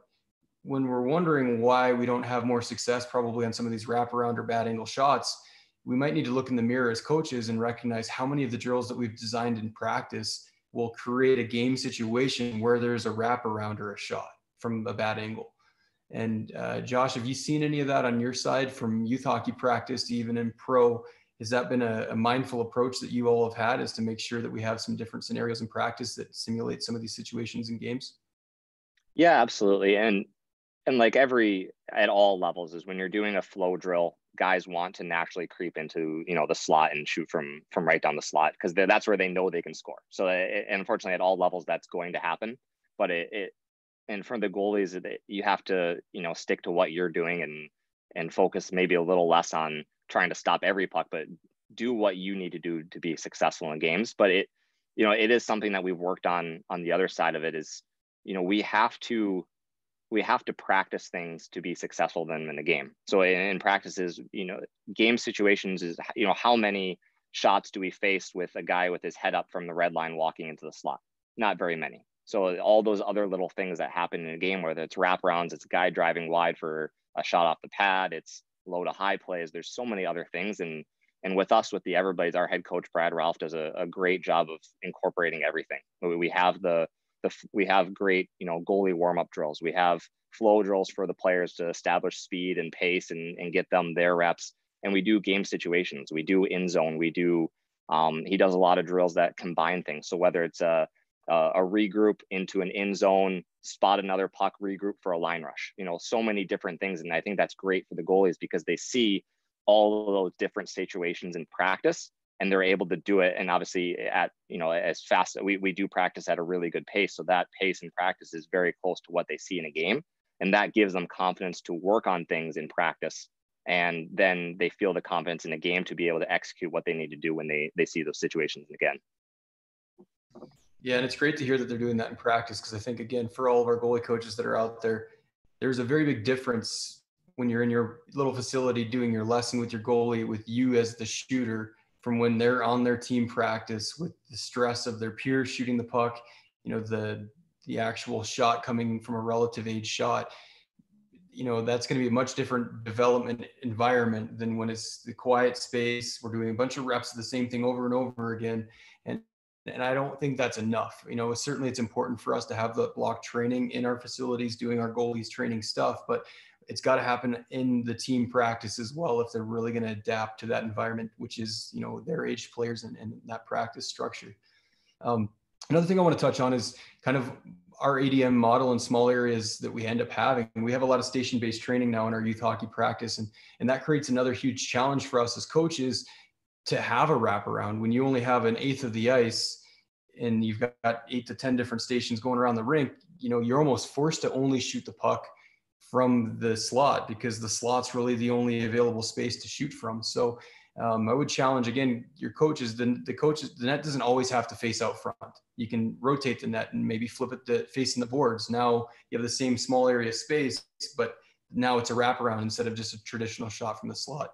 when we're wondering why we don't have more success, probably on some of these wraparound or bad angle shots, we might need to look in the mirror as coaches and recognize how many of the drills that we've designed in practice will create a game situation where there's a wraparound or a shot from a bad angle. And uh, Josh, have you seen any of that on your side from youth hockey practice to even in pro? Has that been a, a, mindful approach that you all have had is to make sure that we have some different scenarios in practice that simulate some of these situations in games? Yeah, absolutely. And and like every at all levels is when you're doing a flow drill, guys want to naturally creep into you know the slot and shoot from from right down the slot because that's where they know they can score. So it, and unfortunately, at all levels, that's going to happen. But it, it and for the goalies you have to you know stick to what you're doing and and focus maybe a little less on trying to stop every puck but do what you need to do to be successful in games. But it you know it is something that we've worked on on the other side of it is you know we have to we have to practice things to be successful then in the game. So in, in practices you know game situations is you know how many shots do we face with a guy with his head up from the red line walking into the slot? Not very many so all those other little things that happen in a game, whether it's wraparounds, it's a guy driving wide for a shot off the pad, it's low to high plays. There's so many other things, and and with us, with the Everblades, our head coach Brad Ralph does a, a great job of incorporating everything. We have the the we have great you know goalie warm up drills. We have flow drills for the players to establish speed and pace and and get them their reps. And we do game situations. We do in zone. We do. Um, he does a lot of drills that combine things. So whether it's a uh, a regroup into an end zone, spot another puck, regroup for a line rush. You know, so many different things. And I think that's great for the goalies because they see all of those different situations in practice and they're able to do it. And obviously at, you know, as fast, we, we do practice at a really good pace. So that pace in practice is very close to what they see in a game. And that gives them confidence to work on things in practice. And then they feel the confidence in a game to be able to execute what they need to do when they, they see those situations again. Yeah, and it's great to hear that they're doing that in practice because I think again for all of our goalie coaches that are out there, there's a very big difference when you're in your little facility doing your lesson with your goalie with you as the shooter from when they're on their team practice with the stress of their peers shooting the puck, you know, the the actual shot coming from a relative age shot. you know that's going to be a much different development environment than when it's the quiet space we're doing a bunch of reps of the same thing over and over again and i don't think that's enough you know certainly it's important for us to have the block training in our facilities doing our goalies training stuff but it's got to happen in the team practice as well if they're really going to adapt to that environment which is you know their age players and, and that practice structure um, another thing i want to touch on is kind of our ADM model in small areas that we end up having. We have a lot of station-based training now in our youth hockey practice, and and that creates another huge challenge for us as coaches to have a wraparound when you only have an eighth of the ice and you've got eight to ten different stations going around the rink. You know, you're almost forced to only shoot the puck from the slot because the slot's really the only available space to shoot from. So um, I would challenge again your coaches. The, the coaches, the net doesn't always have to face out front. You can rotate the net and maybe flip it to facing the boards. Now you have the same small area space, but now it's a wraparound instead of just a traditional shot from the slot.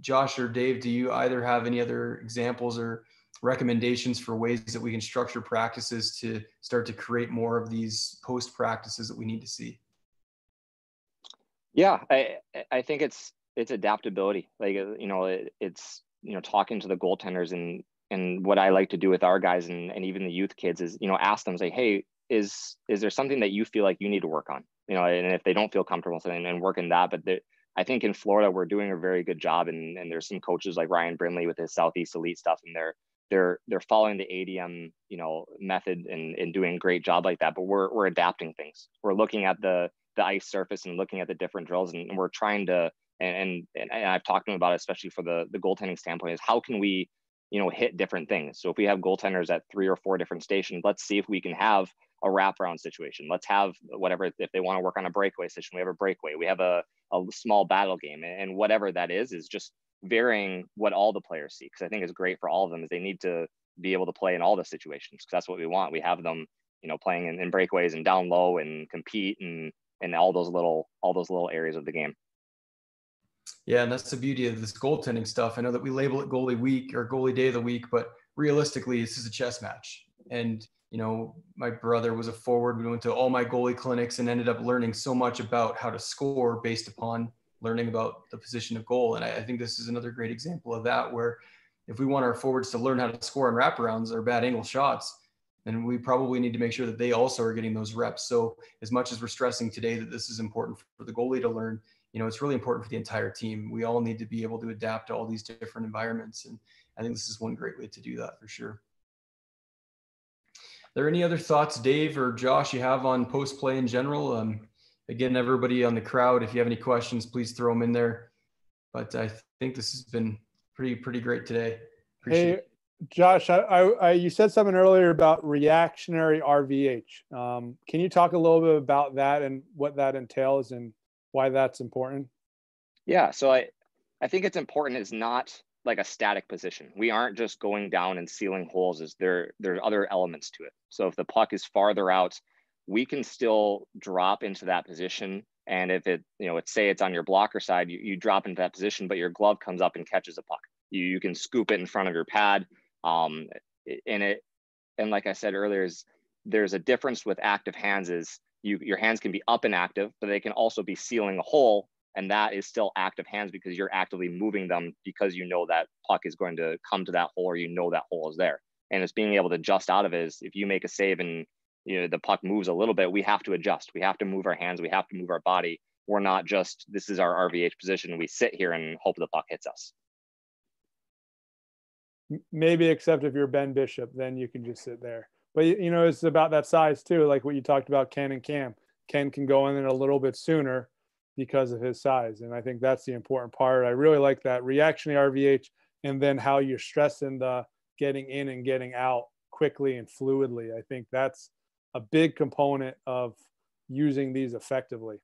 Josh or Dave, do you either have any other examples or recommendations for ways that we can structure practices to start to create more of these post practices that we need to see? Yeah, I I think it's it's adaptability. Like uh, you know, it, it's you know talking to the goaltenders and and what I like to do with our guys and and even the youth kids is you know ask them say, hey, is is there something that you feel like you need to work on? You know, and if they don't feel comfortable saying and working that, but I think in Florida we're doing a very good job, and and there's some coaches like Ryan Brindley with his Southeast Elite stuff, and they're they're they're following the ADM you know method and and doing a great job like that. But we're we're adapting things. We're looking at the the ice surface and looking at the different drills, and, and we're trying to and, and, and I've talked to them about it, especially for the the goaltending standpoint, is how can we, you know, hit different things. So if we have goaltenders at three or four different stations, let's see if we can have a wraparound situation. Let's have whatever if they want to work on a breakaway situation, we have a breakaway. We have a a small battle game, and whatever that is is just varying what all the players see. Because I think is great for all of them is they need to be able to play in all the situations because that's what we want. We have them, you know, playing in, in breakaways and down low and compete and and all those little all those little areas of the game. Yeah, and that's the beauty of this goaltending stuff. I know that we label it goalie week or goalie day of the week, but realistically, this is a chess match. And you know, my brother was a forward. We went to all my goalie clinics and ended up learning so much about how to score based upon learning about the position of goal. And I, I think this is another great example of that, where if we want our forwards to learn how to score on wraparounds or bad angle shots, then we probably need to make sure that they also are getting those reps. So as much as we're stressing today that this is important for the goalie to learn, you know, it's really important for the entire team. We all need to be able to adapt to all these different environments. And I think this is one great way to do that for sure. Are there any other thoughts, Dave or Josh, you have on post play in general? Um, again, everybody on the crowd, if you have any questions, please throw them in there. But I think this has been pretty, pretty great today. Appreciate hey, it. Josh, I, I, I, you said something earlier about reactionary RVH. Um, can you talk a little bit about that and what that entails and why that's important? Yeah, so I I think it's important is not like a static position. We aren't just going down and sealing holes. Is there there are other elements to it. So if the puck is farther out, we can still drop into that position. And if it, you know, it's say it's on your blocker side, you, you drop into that position, but your glove comes up and catches a puck. You, you can scoop it in front of your pad. Um, and it, and like I said earlier, is there's a difference with active hands is you your hands can be up and active, but they can also be sealing a hole, and that is still active hands because you're actively moving them because you know that puck is going to come to that hole or you know that hole is there. And it's being able to adjust out of it is if you make a save and you know the puck moves a little bit, we have to adjust. We have to move our hands, we have to move our body. We're not just this is our RVH position. We sit here and hope the puck hits us. Maybe except if you're Ben Bishop, then you can just sit there but you know it's about that size too like what you talked about ken and cam ken can go in there a little bit sooner because of his size and i think that's the important part. I really like that reactionary rvh and then how you're stressing the getting in and getting out quickly and fluidly. I think that's a big component of using these effectively.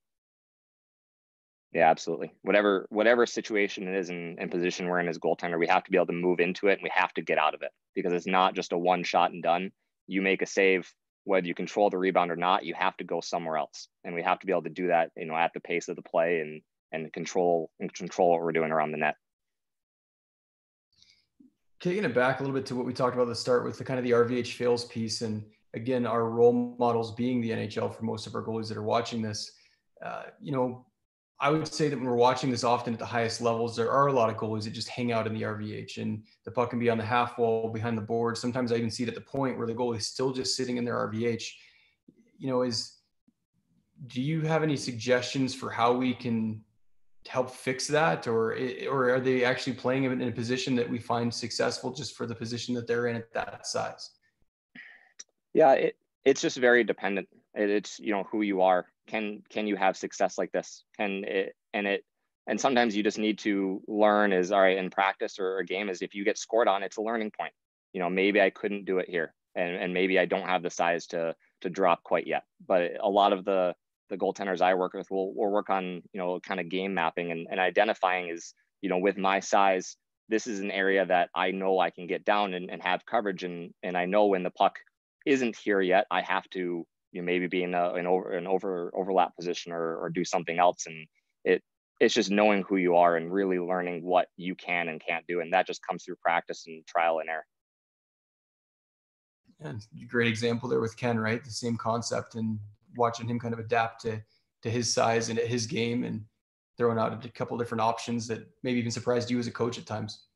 Yeah absolutely. Whatever whatever situation it is in, in position we're in as goaltender we have to be able to move into it and we have to get out of it because it's not just a one shot and done. You make a save, whether you control the rebound or not, you have to go somewhere else. And we have to be able to do that, you know, at the pace of the play and and control and control what we're doing around the net. Taking it back a little bit to what we talked about at the start with the kind of the RVH fails piece, and again, our role models being the NHL for most of our goalies that are watching this. Uh, you know, I would say that when we're watching this often at the highest levels, there are a lot of goalies that just hang out in the RVH and the puck can be on the half wall behind the board. Sometimes I even see it at the point where the goalie is still just sitting in their RVH. You know, is do you have any suggestions for how we can help fix that or or are they actually playing in a position that we find successful just for the position that they're in at that size? Yeah, it, it's just very dependent. It, it's you know who you are can can you have success like this? Can it and it and sometimes you just need to learn is all right in practice or a game is if you get scored on it's a learning point. You know maybe i couldn't do it here and, and maybe i don't have the size to to drop quite yet. But a lot of the the goaltenders i work with will, will work on you know kind of game mapping and, and identifying is you know with my size this is an area that i know i can get down and, and have coverage and and i know when the puck isn't here yet i have to you maybe be in a, an over an over overlap position or, or do something else. And it it's just knowing who you are and really learning what you can and can't do. And that just comes through practice and trial and error. Yeah, great example there with Ken, right? The same concept and watching him kind of adapt to to his size and his game and throwing out a couple different options that maybe even surprised you as a coach at times.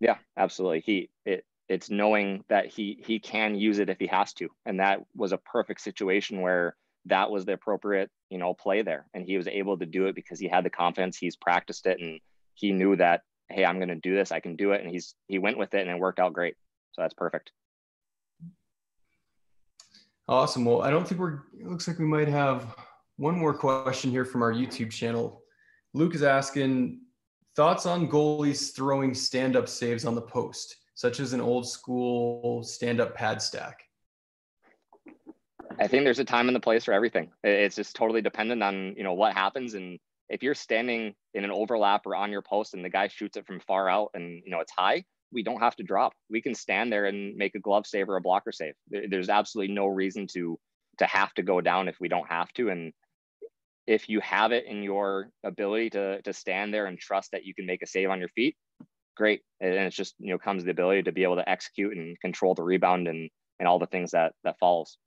Yeah, absolutely. He it it's knowing that he he can use it if he has to. And that was a perfect situation where that was the appropriate you know play there. And he was able to do it because he had the confidence he's practiced it and he knew that hey i'm going to do this i can do it. And he's he went with it and it worked out great. So that's perfect. Awesome. Well i don't think we're looks like we might have one more question here from our youtube channel. Luke is asking thoughts on goalies throwing stand-up saves on the post such as an old school stand up pad stack? I think there's a time and the place for everything. It's just totally dependent on, you know, what happens. And if you're standing in an overlap or on your post and the guy shoots it from far out and, you know, it's high, we don't have to drop. We can stand there and make a glove save or a blocker save. There's absolutely no reason to to have to go down if we don't have to. And if you have it in your ability to to stand there and trust that you can make a save on your feet, great. And it's just, you know, comes the ability to be able to execute and control the rebound and, and all the things that, that follows.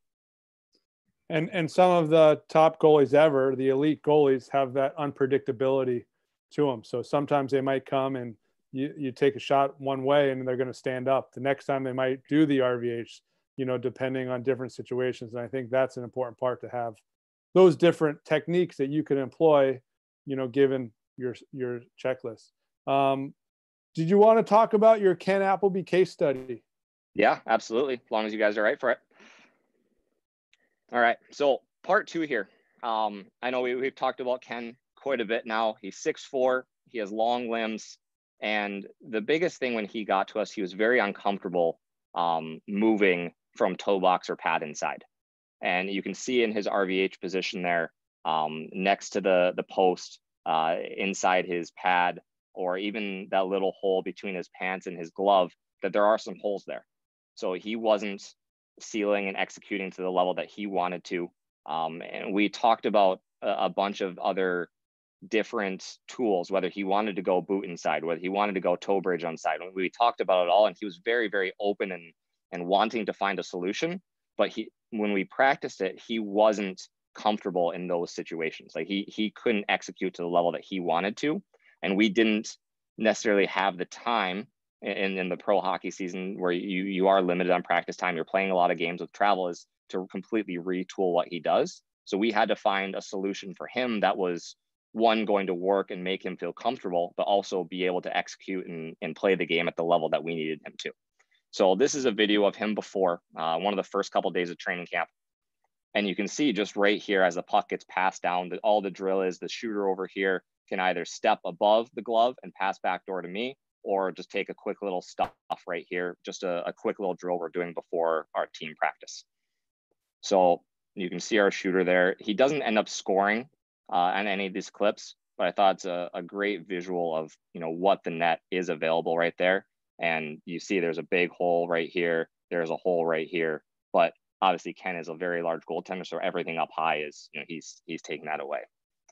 And, and some of the top goalies ever, the elite goalies have that unpredictability to them. So sometimes they might come and you, you take a shot one way and they're going to stand up. The next time they might do the RVH, you know, depending on different situations. And I think that's an important part to have those different techniques that you can employ, you know, given your your checklist. Um, did you want to talk about your Ken Appleby case study? Yeah, absolutely. As long as you guys are right for it. All right. So part two here. Um, I know we, we've talked about Ken quite a bit now. He's six four. He has long limbs. And the biggest thing when he got to us, he was very uncomfortable um, moving from toe box or pad inside. And you can see in his RVH position there, um, next to the, the post, uh, inside his pad, or even that little hole between his pants and his glove, that there are some holes there. So he wasn't sealing and executing to the level that he wanted to. Um, and we talked about a, a, bunch of other different tools, whether he wanted to go boot inside, whether he wanted to go toe bridge on side. We talked about it all, and he was very, very open and and wanting to find a solution. But he, when we practiced it, he wasn't comfortable in those situations. Like he he couldn't execute to the level that he wanted to and we didn't necessarily have the time in, in the pro hockey season where you you are limited on practice time. You're playing a lot of games with travel is to completely retool what he does. So we had to find a solution for him that was one going to work and make him feel comfortable but also be able to execute and, and play the game at the level that we needed him to. So this is a video of him before uh, one of the first couple of days of training camp. And you can see just right here as the puck gets passed down that all the drill is the shooter over here can either step above the glove and pass back door to me, or just take a quick little stuff right here, just a, a quick little drill we're doing before our team practice. So you can see our shooter there. He doesn't end up scoring uh, on any of these clips, but I thought it's a, a great visual of you know what the net is available right there. And you see there's a big hole right here. There's a hole right here. But obviously Ken is a very large goaltender, so everything up high is you know he's he's taking that away.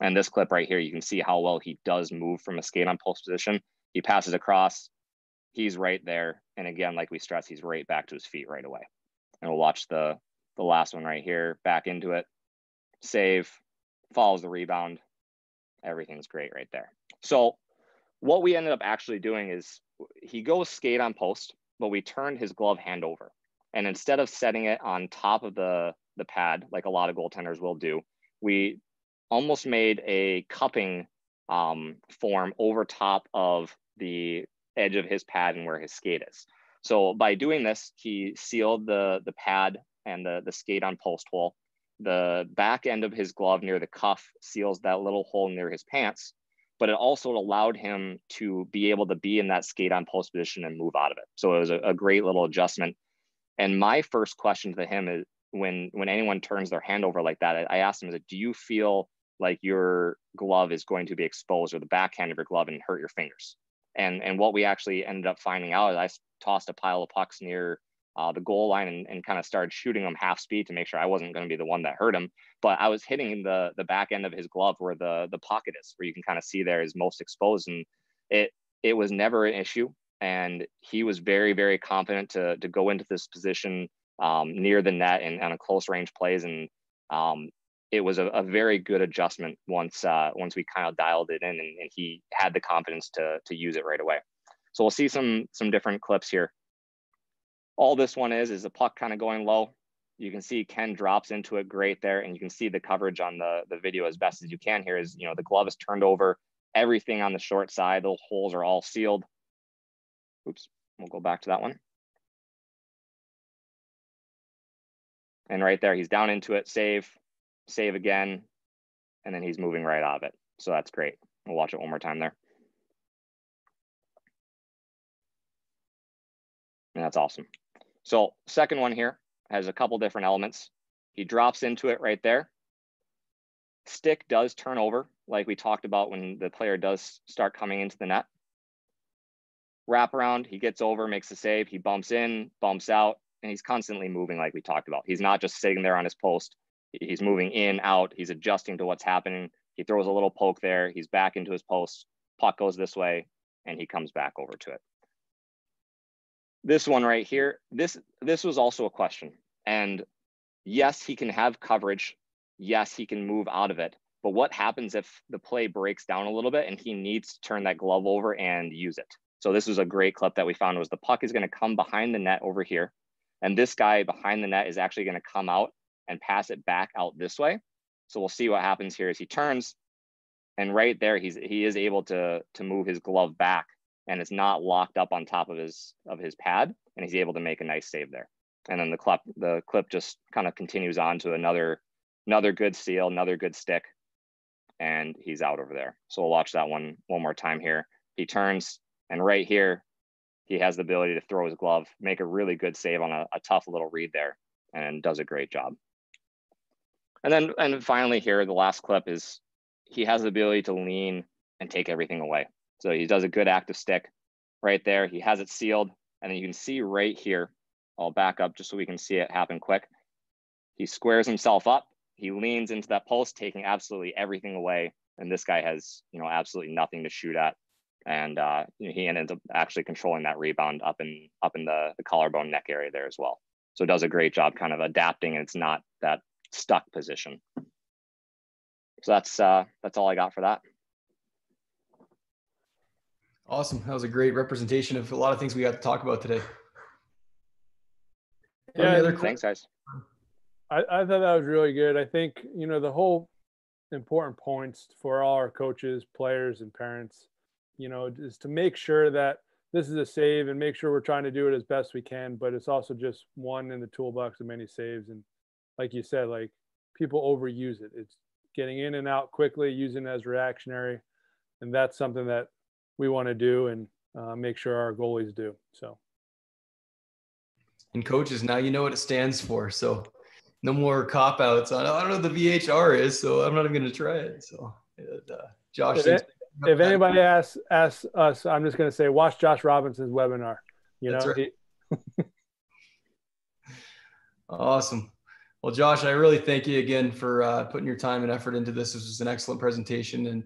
And this clip right here, you can see how well he does move from a skate on post position. He passes across, he's right there. And again, like we stress, he's right back to his feet right away. And we'll watch the the last one right here, back into it, save, follows the rebound, everything's great right there. So what we ended up actually doing is he goes skate on post, but we turned his glove hand over. And instead of setting it on top of the, the pad, like a lot of goaltenders will do, we almost made a cupping um, form over top of the edge of his pad and where his skate is. So by doing this, he sealed the, the pad and the, the skate on post hole. The back end of his glove near the cuff seals that little hole near his pants, but it also allowed him to be able to be in that skate on post position and move out of it. So it was a, a great little adjustment. And my first question to him is when when anyone turns their hand over like that, I, I asked him, is do you feel like your glove is going to be exposed or the backhand of your glove and hurt your fingers? And and what we actually ended up finding out is I tossed a pile of pucks near uh, the goal line and, and kind of started shooting him half speed to make sure I wasn't going to be the one that hurt him. But I was hitting the the back end of his glove where the the pocket is, where you can kind of see there is most exposed, and it it was never an issue. And he was very very confident to to go into this position um, near the net and on a close range plays, and um, it was a, a, very good adjustment once uh, once we kind of dialed it in, and, and he had the confidence to to use it right away. So we'll see some some different clips here all this one is is a puck kind of going low. You can see Ken drops into it great there, and you can see the coverage on the, the video as best as you can here is, you know, the glove is turned over, everything on the short side, the holes are all sealed. Oops, we'll go back to that one. And right there, he's down into it, save, save again, and then he's moving right out of it. So that's great. We'll watch it one more time there. And that's awesome. So second one here has a couple different elements. He drops into it right there. Stick does turn over, like we talked about when the player does start coming into the net. Wrap around, he gets over, makes a save, he bumps in, bumps out, and he's constantly moving like we talked about. He's not just sitting there on his post. He's moving in, out, he's adjusting to what's happening. He throws a little poke there, he's back into his post, puck goes this way, and he comes back over to it this one right here, this this was also a question. And yes, he can have coverage. Yes, he can move out of it. But what happens if the play breaks down a little bit and he needs to turn that glove over and use it? So this was a great clip that we found was the puck is going to come behind the net over here. And this guy behind the net is actually going to come out and pass it back out this way. So we'll see what happens here as he turns. And right there, he's he is able to to move his glove back and it's not locked up on top of his of his pad and he's able to make a nice save there and then the clip the clip just kind of continues on to another another good seal another good stick and he's out over there so we'll watch that one one more time here he turns and right here he has the ability to throw his glove make a really good save on a, a tough little read there and does a great job and then and finally here the last clip is he has the ability to lean and take everything away so he does a good active stick right there. He has it sealed. And then you can see right here, I'll back up just so we can see it happen quick. He squares himself up. He leans into that post, taking absolutely everything away. And this guy has, you know, absolutely nothing to shoot at. And uh, he ends up actually controlling that rebound up in up in the, the collarbone neck area there as well. So it does a great job kind of adapting and it's not that stuck position. So that's uh, that's all I got for that. Awesome. That was a great representation of a lot of things we got to talk about today. Yeah, other thanks, guys. I, I thought that was really good. I think, you know, the whole important points for all our coaches, players, and parents, you know, is to make sure that this is a save and make sure we're trying to do it as best we can. But it's also just one in the toolbox of many saves. And like you said, like people overuse it. It's getting in and out quickly, using it as reactionary. And that's something that we want to do and uh, make sure our goalies do. So. And coaches, now you know what it stands for. So no more cop outs on, I don't know what the VHR is, so I'm not even going to try it. So uh, Josh, if, it, if anybody asks, asks us, I'm just going to say, watch Josh Robinson's webinar. You That's know, right. awesome. Well, Josh, I really thank you again for uh, putting your time and effort into this. This was an excellent presentation and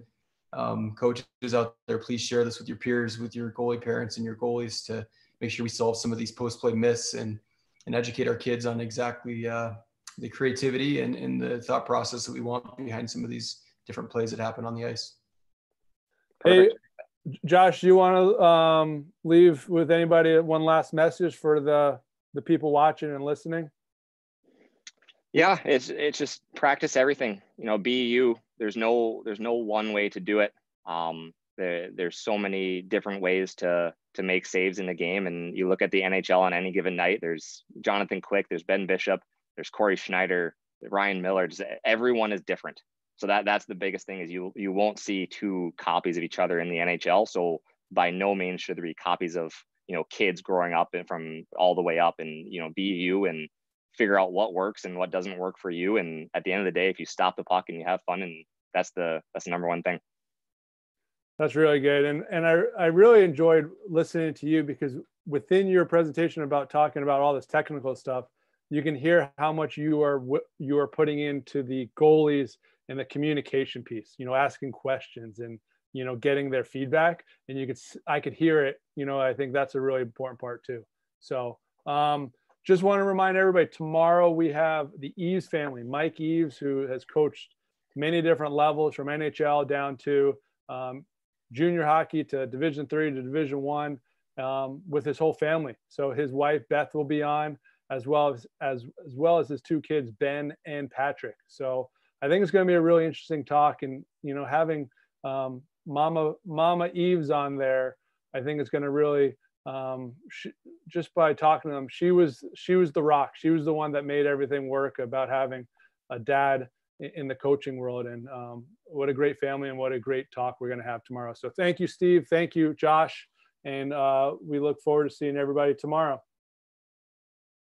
um, coaches out there, please share this with your peers, with your goalie parents and your goalies to make sure we solve some of these post play myths and and educate our kids on exactly uh, the creativity and, and the thought process that we want behind some of these different plays that happen on the ice. Perfect. Hey, Josh, do you want to um, leave with anybody one last message for the the people watching and listening? Yeah, it's it's just practice everything. You know, be you. There's no there's no one way to do it. Um, there, there's so many different ways to to make saves in the game, and you look at the NHL on any given night. There's Jonathan Quick, there's Ben Bishop, there's Cory Schneider, Ryan Miller. Just everyone is different. So that that's the biggest thing is you you won't see two copies of each other in the NHL. So by no means should there be copies of you know kids growing up and from all the way up and you know be you and figure out what works and what doesn't work for you. And at the end of the day, if you stop the puck and you have fun, and that's the that's the number one thing. That's really good, and and I I really enjoyed listening to you because within your presentation about talking about all this technical stuff, you can hear how much you are you are putting into the goalies and the communication piece you know asking questions and you know getting their feedback and you could i could hear it you know i think that's a really important part too so um, just want to remind everybody tomorrow we have the eaves family mike eaves who has coached many different levels from nhl down to um, junior hockey to division three to division one um, with his whole family. So his wife beth will be on as well as as as well as his two kids ben and patrick. So I think it's going to be a really interesting talk, and you know, having um, Mama Mama Eaves on there, I think it's going to really um, she, just by talking to them, she was she was the rock. She was the one that made everything work about having a dad in, the coaching world, and um, what a great family and what a great talk we're going to have tomorrow. So thank you, Steve. Thank you, Josh, and uh, we look forward to seeing everybody tomorrow.